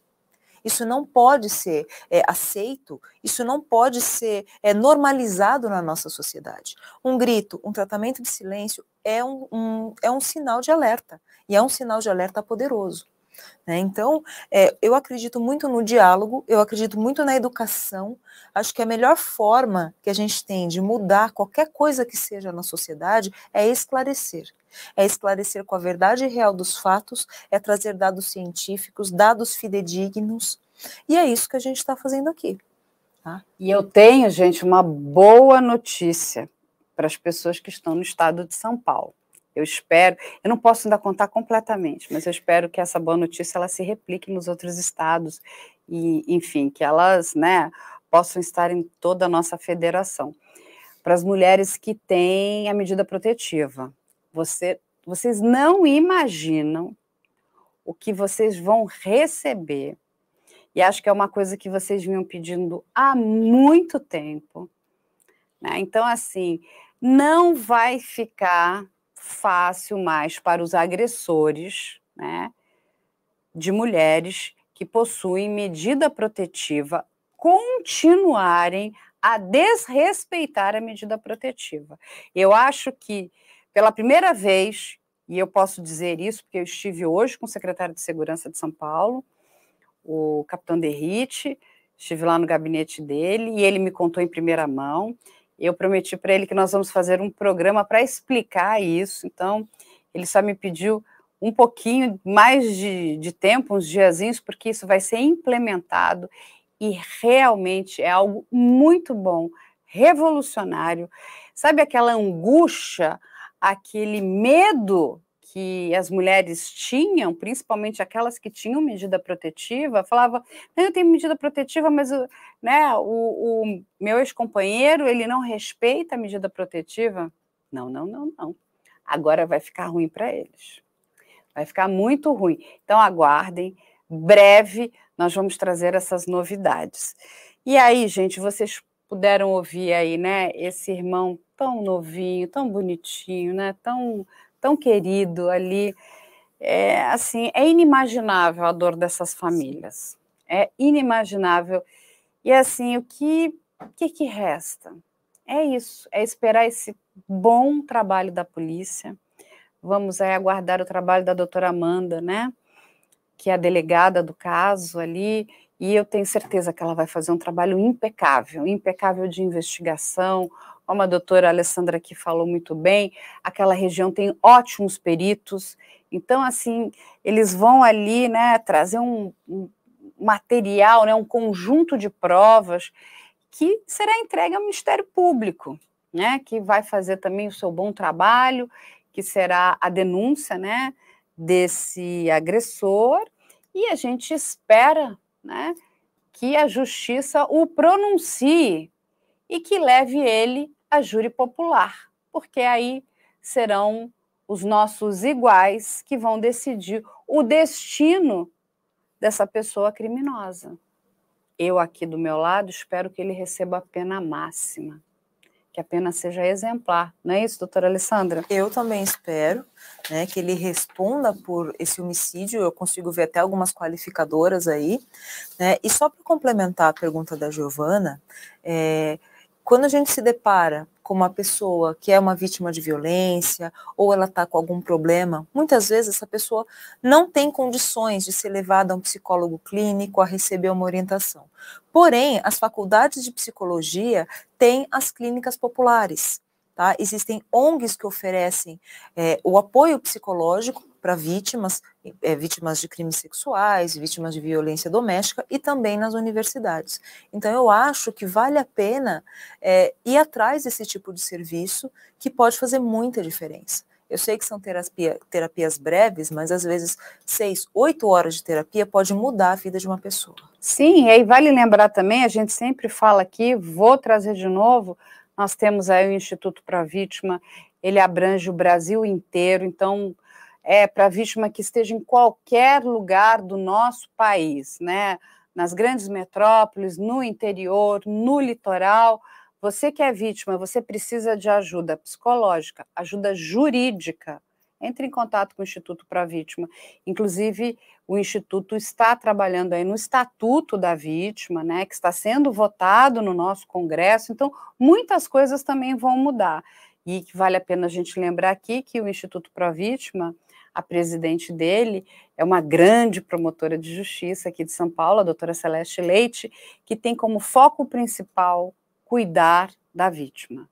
Isso não pode ser é, aceito, isso não pode ser é, normalizado na nossa sociedade. Um grito, um tratamento de silêncio é um, um, é um sinal de alerta, e é um sinal de alerta poderoso. Né? Então, é, eu acredito muito no diálogo, eu acredito muito na educação. Acho que a melhor forma que a gente tem de mudar qualquer coisa que seja na sociedade é esclarecer. É esclarecer com a verdade real dos fatos, é trazer dados científicos, dados fidedignos. E é isso que a gente está fazendo aqui. Tá? E eu tenho, gente, uma boa notícia para as pessoas que estão no estado de São Paulo. Eu espero, eu não posso ainda contar completamente, mas eu espero que essa boa notícia ela se replique nos outros estados e, enfim, que elas, né, possam estar em toda a nossa federação. Para as mulheres que têm a medida protetiva, você, vocês não imaginam o que vocês vão receber. E acho que é uma coisa que vocês vinham pedindo há muito tempo. Né? Então, assim, não vai ficar fácil mais para os agressores né, de mulheres que possuem medida protetiva continuarem a desrespeitar a medida protetiva. Eu acho que, pela primeira vez, e eu posso dizer isso porque eu estive hoje com o secretário de Segurança de São Paulo, o capitão Derrite, estive lá no gabinete dele e ele me contou em primeira mão eu prometi para ele que nós vamos fazer um programa para explicar isso. Então, ele só me pediu um pouquinho mais de, de tempo, uns diazinhos, porque isso vai ser implementado e realmente é algo muito bom, revolucionário. Sabe aquela angústia, aquele medo que as mulheres tinham, principalmente aquelas que tinham medida protetiva, falava, eu tenho medida protetiva, mas né, o, o meu ex-companheiro, ele não respeita a medida protetiva. Não, não, não, não. Agora vai ficar ruim para eles. Vai ficar muito ruim. Então, aguardem. Breve, nós vamos trazer essas novidades. E aí, gente, vocês puderam ouvir aí, né, esse irmão tão novinho, tão bonitinho, né, tão tão querido ali. É, assim, é inimaginável a dor dessas famílias. É inimaginável. E assim, o que, que, que resta? É isso, é esperar esse bom trabalho da polícia. Vamos aí aguardar o trabalho da doutora Amanda, né? Que é a delegada do caso ali, e eu tenho certeza que ela vai fazer um trabalho impecável, impecável de investigação, como a doutora Alessandra aqui falou muito bem, aquela região tem ótimos peritos, então, assim, eles vão ali, né, trazer um, um material, né, um conjunto de provas que será entregue ao Ministério Público, né, que vai fazer também o seu bom trabalho, que será a denúncia, né, desse agressor, e a gente espera, né, que a justiça o pronuncie e que leve ele a júri popular, porque aí serão os nossos iguais que vão decidir o destino dessa pessoa criminosa. Eu aqui do meu lado espero que ele receba a pena máxima, que a pena seja exemplar. Não é isso, doutora Alessandra? Eu também espero né, que ele responda por esse homicídio. Eu consigo ver até algumas qualificadoras aí. Né? E só para complementar a pergunta da Giovana, é, quando a gente se depara com uma pessoa que é uma vítima de violência ou ela está com algum problema, muitas vezes essa pessoa não tem condições de ser levada a um psicólogo clínico a receber uma orientação. Porém, as faculdades de psicologia têm as clínicas populares. Tá? Existem ONGs que oferecem é, o apoio psicológico para vítimas, é, vítimas de crimes sexuais, vítimas de violência doméstica e também nas universidades. Então, eu acho que vale a pena é, ir atrás desse tipo de serviço que pode fazer muita diferença. Eu sei que são terapia, terapias breves, mas às vezes seis, oito horas de terapia pode mudar a vida de uma pessoa. Sim, e aí vale lembrar também, a gente sempre fala aqui, vou trazer de novo, nós temos aí o Instituto para a Vítima, ele abrange o Brasil inteiro, então é para a vítima que esteja em qualquer lugar do nosso país, né? Nas grandes metrópoles, no interior, no litoral. Você que é vítima, você precisa de ajuda psicológica, ajuda jurídica. Entre em contato com o Instituto para a Vítima. Inclusive, o Instituto está trabalhando aí no Estatuto da Vítima, né, que está sendo votado no nosso Congresso. Então, muitas coisas também vão mudar. E vale a pena a gente lembrar aqui que o Instituto Pro Vítima, a presidente dele é uma grande promotora de justiça aqui de São Paulo, a doutora Celeste Leite, que tem como foco principal cuidar da vítima.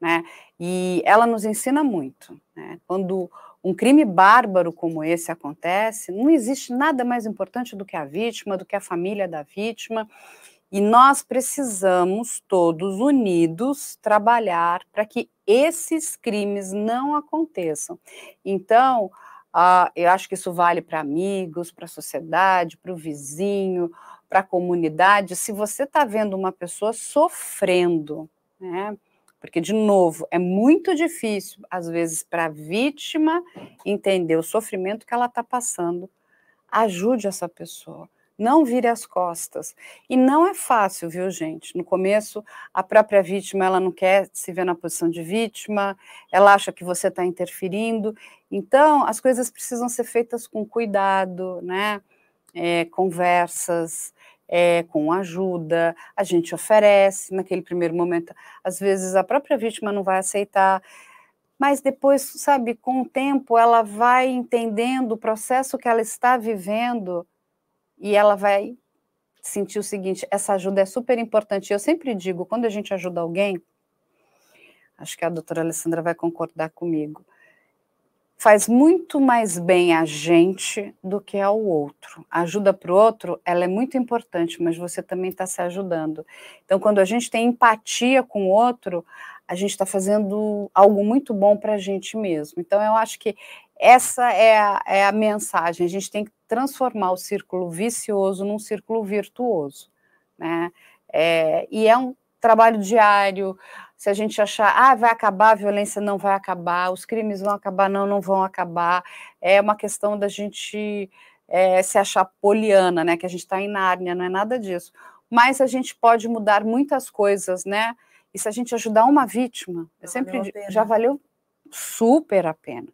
Né? E ela nos ensina muito. Né? Quando um crime bárbaro como esse acontece, não existe nada mais importante do que a vítima, do que a família da vítima. E nós precisamos todos unidos trabalhar para que esses crimes não aconteçam. Então, uh, eu acho que isso vale para amigos, para a sociedade, para o vizinho, para a comunidade. Se você está vendo uma pessoa sofrendo, né? Porque, de novo, é muito difícil, às vezes, para a vítima entender o sofrimento que ela está passando. Ajude essa pessoa não vire as costas. E não é fácil, viu, gente? No começo, a própria vítima, ela não quer se ver na posição de vítima, ela acha que você está interferindo. Então, as coisas precisam ser feitas com cuidado, né? É, conversas, é, com ajuda, a gente oferece naquele primeiro momento. Às vezes, a própria vítima não vai aceitar, mas depois, sabe, com o tempo, ela vai entendendo o processo que ela está vivendo e ela vai sentir o seguinte: essa ajuda é super importante. Eu sempre digo, quando a gente ajuda alguém, acho que a doutora Alessandra vai concordar comigo, faz muito mais bem a gente do que ao outro. A ajuda para o outro, ela é muito importante, mas você também está se ajudando. Então, quando a gente tem empatia com o outro, a gente está fazendo algo muito bom para a gente mesmo. Então, eu acho que essa é a, é a mensagem. A gente tem que transformar o círculo vicioso num círculo virtuoso. Né? É, e é um trabalho diário. Se a gente achar, ah, vai acabar, a violência não vai acabar, os crimes vão acabar, não, não vão acabar. É uma questão da gente é, se achar poliana, né? Que a gente está em Nárnia, não é nada disso. Mas a gente pode mudar muitas coisas, né? E se a gente ajudar uma vítima, eu sempre valeu já valeu super a pena.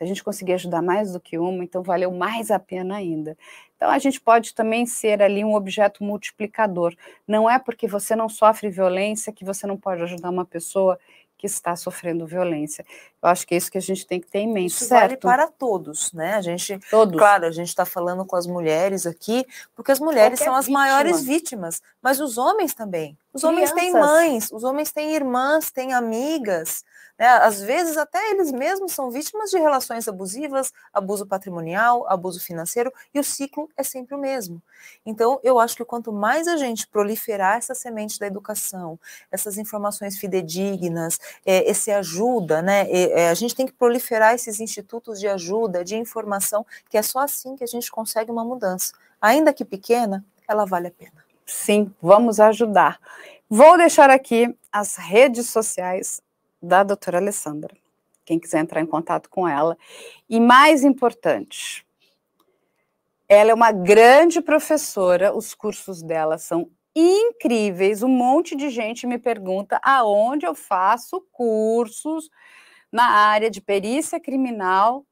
Se a gente conseguir ajudar mais do que uma, então valeu mais a pena ainda. Então a gente pode também ser ali um objeto multiplicador. Não é porque você não sofre violência que você não pode ajudar uma pessoa que está sofrendo violência. Eu acho que é isso que a gente tem que ter em mente, isso certo? vale para todos, né? A gente, todos. claro, a gente está falando com as mulheres aqui, porque as mulheres Qualquer são as vítima. maiores vítimas, mas os homens também. Os Crianças. homens têm mães, os homens têm irmãs, têm amigas, né? Às vezes, até eles mesmos são vítimas de relações abusivas, abuso patrimonial, abuso financeiro, e o ciclo é sempre o mesmo. Então, eu acho que quanto mais a gente proliferar essa semente da educação, essas informações fidedignas, é, esse ajuda, né? É, a gente tem que proliferar esses institutos de ajuda, de informação, que é só assim que a gente consegue uma mudança. Ainda que pequena, ela vale a pena. Sim, vamos ajudar. Vou deixar aqui as redes sociais da doutora Alessandra, quem quiser entrar em contato com ela. E mais importante, ela é uma grande professora, os cursos dela são incríveis. Um monte de gente me pergunta aonde eu faço cursos na área de perícia criminal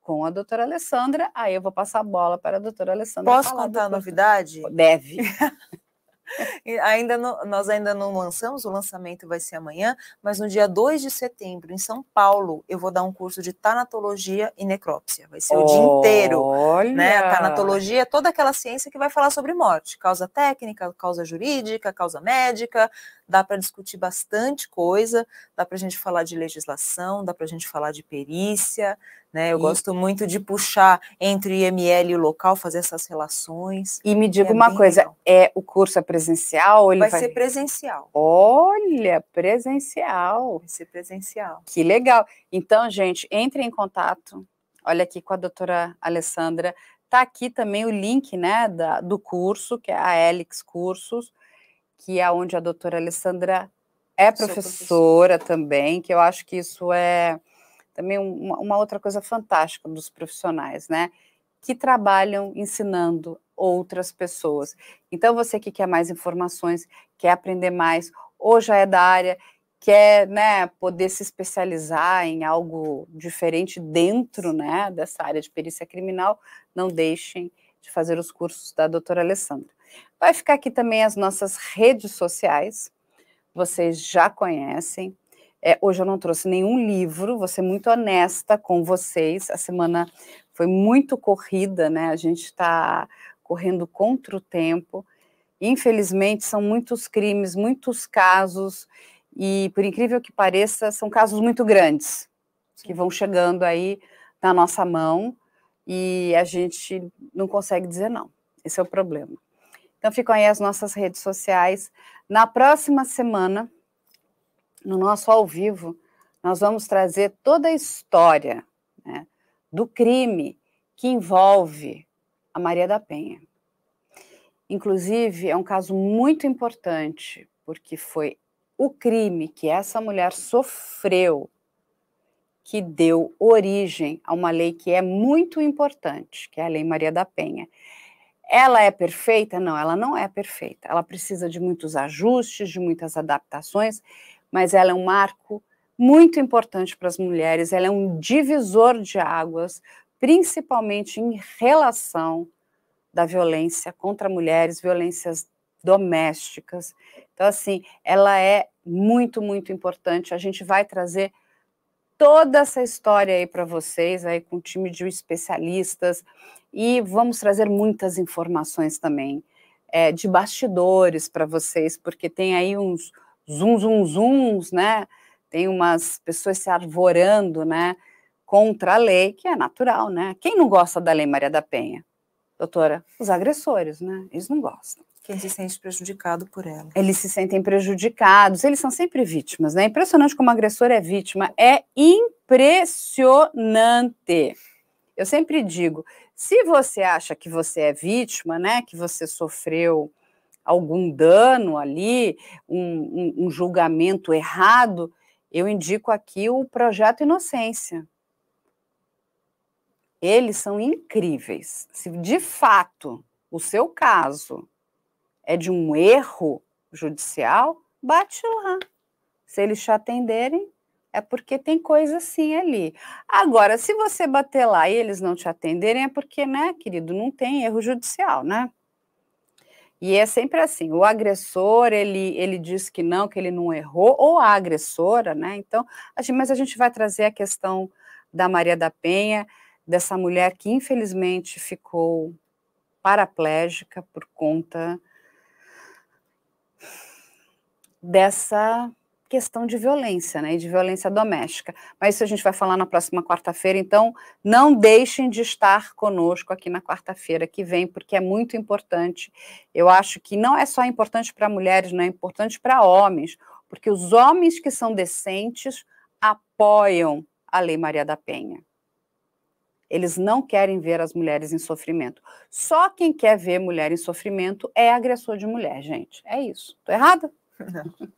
com a doutora Alessandra. Aí eu vou passar a bola para a doutora Alessandra. Posso contar a novidade? Deve. ainda não, nós ainda não lançamos, o lançamento vai ser amanhã, mas no dia 2 de setembro, em São Paulo, eu vou dar um curso de tanatologia e necrópsia. Vai ser o dia inteiro. Né? A tanatologia é toda aquela ciência que vai falar sobre morte, causa técnica, causa jurídica, causa médica, dá para discutir bastante coisa, dá para a gente falar de legislação, dá para a gente falar de perícia, Né? Eu e... gosto muito de puxar entre o IML e o local, fazer essas relações. E me diga é uma coisa, legal. é o curso é presencial ou ele vai, vai ser presencial? Olha, presencial. Vai ser presencial. Que legal. Então, gente, entre em contato. Olha aqui com a doutora Alessandra. Tá aqui também o link, né, da, do curso, que é a Helix Cursos, que é onde a doutora Alessandra é professora também, que eu acho que isso é também uma, uma outra coisa fantástica dos profissionais, né? Que trabalham ensinando outras pessoas. Então, você que quer mais informações, quer aprender mais, ou já é da área, quer né, poder se especializar em algo diferente dentro né, dessa área de perícia criminal, não deixem de fazer os cursos da doutora Alessandra. Vai ficar aqui também as nossas redes sociais, vocês já conhecem, é, hoje eu não trouxe nenhum livro, vou ser muito honesta com vocês. A semana foi muito corrida, né? A gente está correndo contra o tempo. Infelizmente, são muitos crimes, muitos casos, e por incrível que pareça, são casos muito grandes que vão chegando aí na nossa mão e a gente não consegue dizer não. Esse é o problema. Então, ficam aí as nossas redes sociais. Na próxima semana, no nosso ao vivo, nós vamos trazer toda a história né, do crime que envolve a Maria da Penha. Inclusive, é um caso muito importante, porque foi o crime que essa mulher sofreu que deu origem a uma lei que é muito importante, que é a Lei Maria da Penha. Ela é perfeita? Não, ela não é perfeita. Ela precisa de muitos ajustes, de muitas adaptações, mas ela é um marco muito importante para as mulheres, ela é um divisor de águas, principalmente em relação da violência contra mulheres, violências domésticas. Então, assim, ela é muito, muito importante. A gente vai trazer toda essa história aí para vocês, aí com um time de especialistas, e vamos trazer muitas informações também é, de bastidores para vocês, porque tem aí uns zum, zum, zums, né? Tem umas pessoas se arvorando, né? Contra a lei, que é natural, né? Quem não gosta da Lei Maria da Penha? Doutora, os agressores, né? Eles não gostam. Quem se sente prejudicado por ela. Eles se sentem prejudicados, eles são sempre vítimas, né? Impressionante como o agressor é vítima. É impressionante. Eu sempre digo, se você acha que você é vítima, né? Que você sofreu algum dano ali, um, um, um julgamento errado, eu indico aqui o projeto Inocência. Eles são incríveis. Se de fato o seu caso é de um erro judicial, bate lá. Se eles te atenderem, é porque tem coisa assim ali. Agora, se você bater lá e eles não te atenderem, é porque, né, querido, não tem erro judicial, né? E é sempre assim, o agressor, ele, ele diz que não, que ele não errou, ou a agressora, né? Então, mas a gente vai trazer a questão da Maria da Penha, dessa mulher que infelizmente ficou paraplégica por conta dessa questão de violência, né, e de violência doméstica. Mas isso a gente vai falar na próxima quarta-feira, então não deixem de estar conosco aqui na quarta-feira que vem, porque é muito importante. Eu acho que não é só importante para mulheres, não é importante para homens, porque os homens que são decentes apoiam a Lei Maria da Penha. Eles não querem ver as mulheres em sofrimento. Só quem quer ver mulher em sofrimento é agressor de mulher, gente. É isso. Estou errada? Não.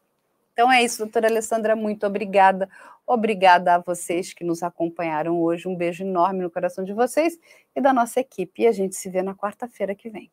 Então é isso, doutora Alessandra, muito obrigada. Obrigada a vocês que nos acompanharam hoje. Um beijo enorme no coração de vocês e da nossa equipe. E a gente se vê na quarta-feira que vem.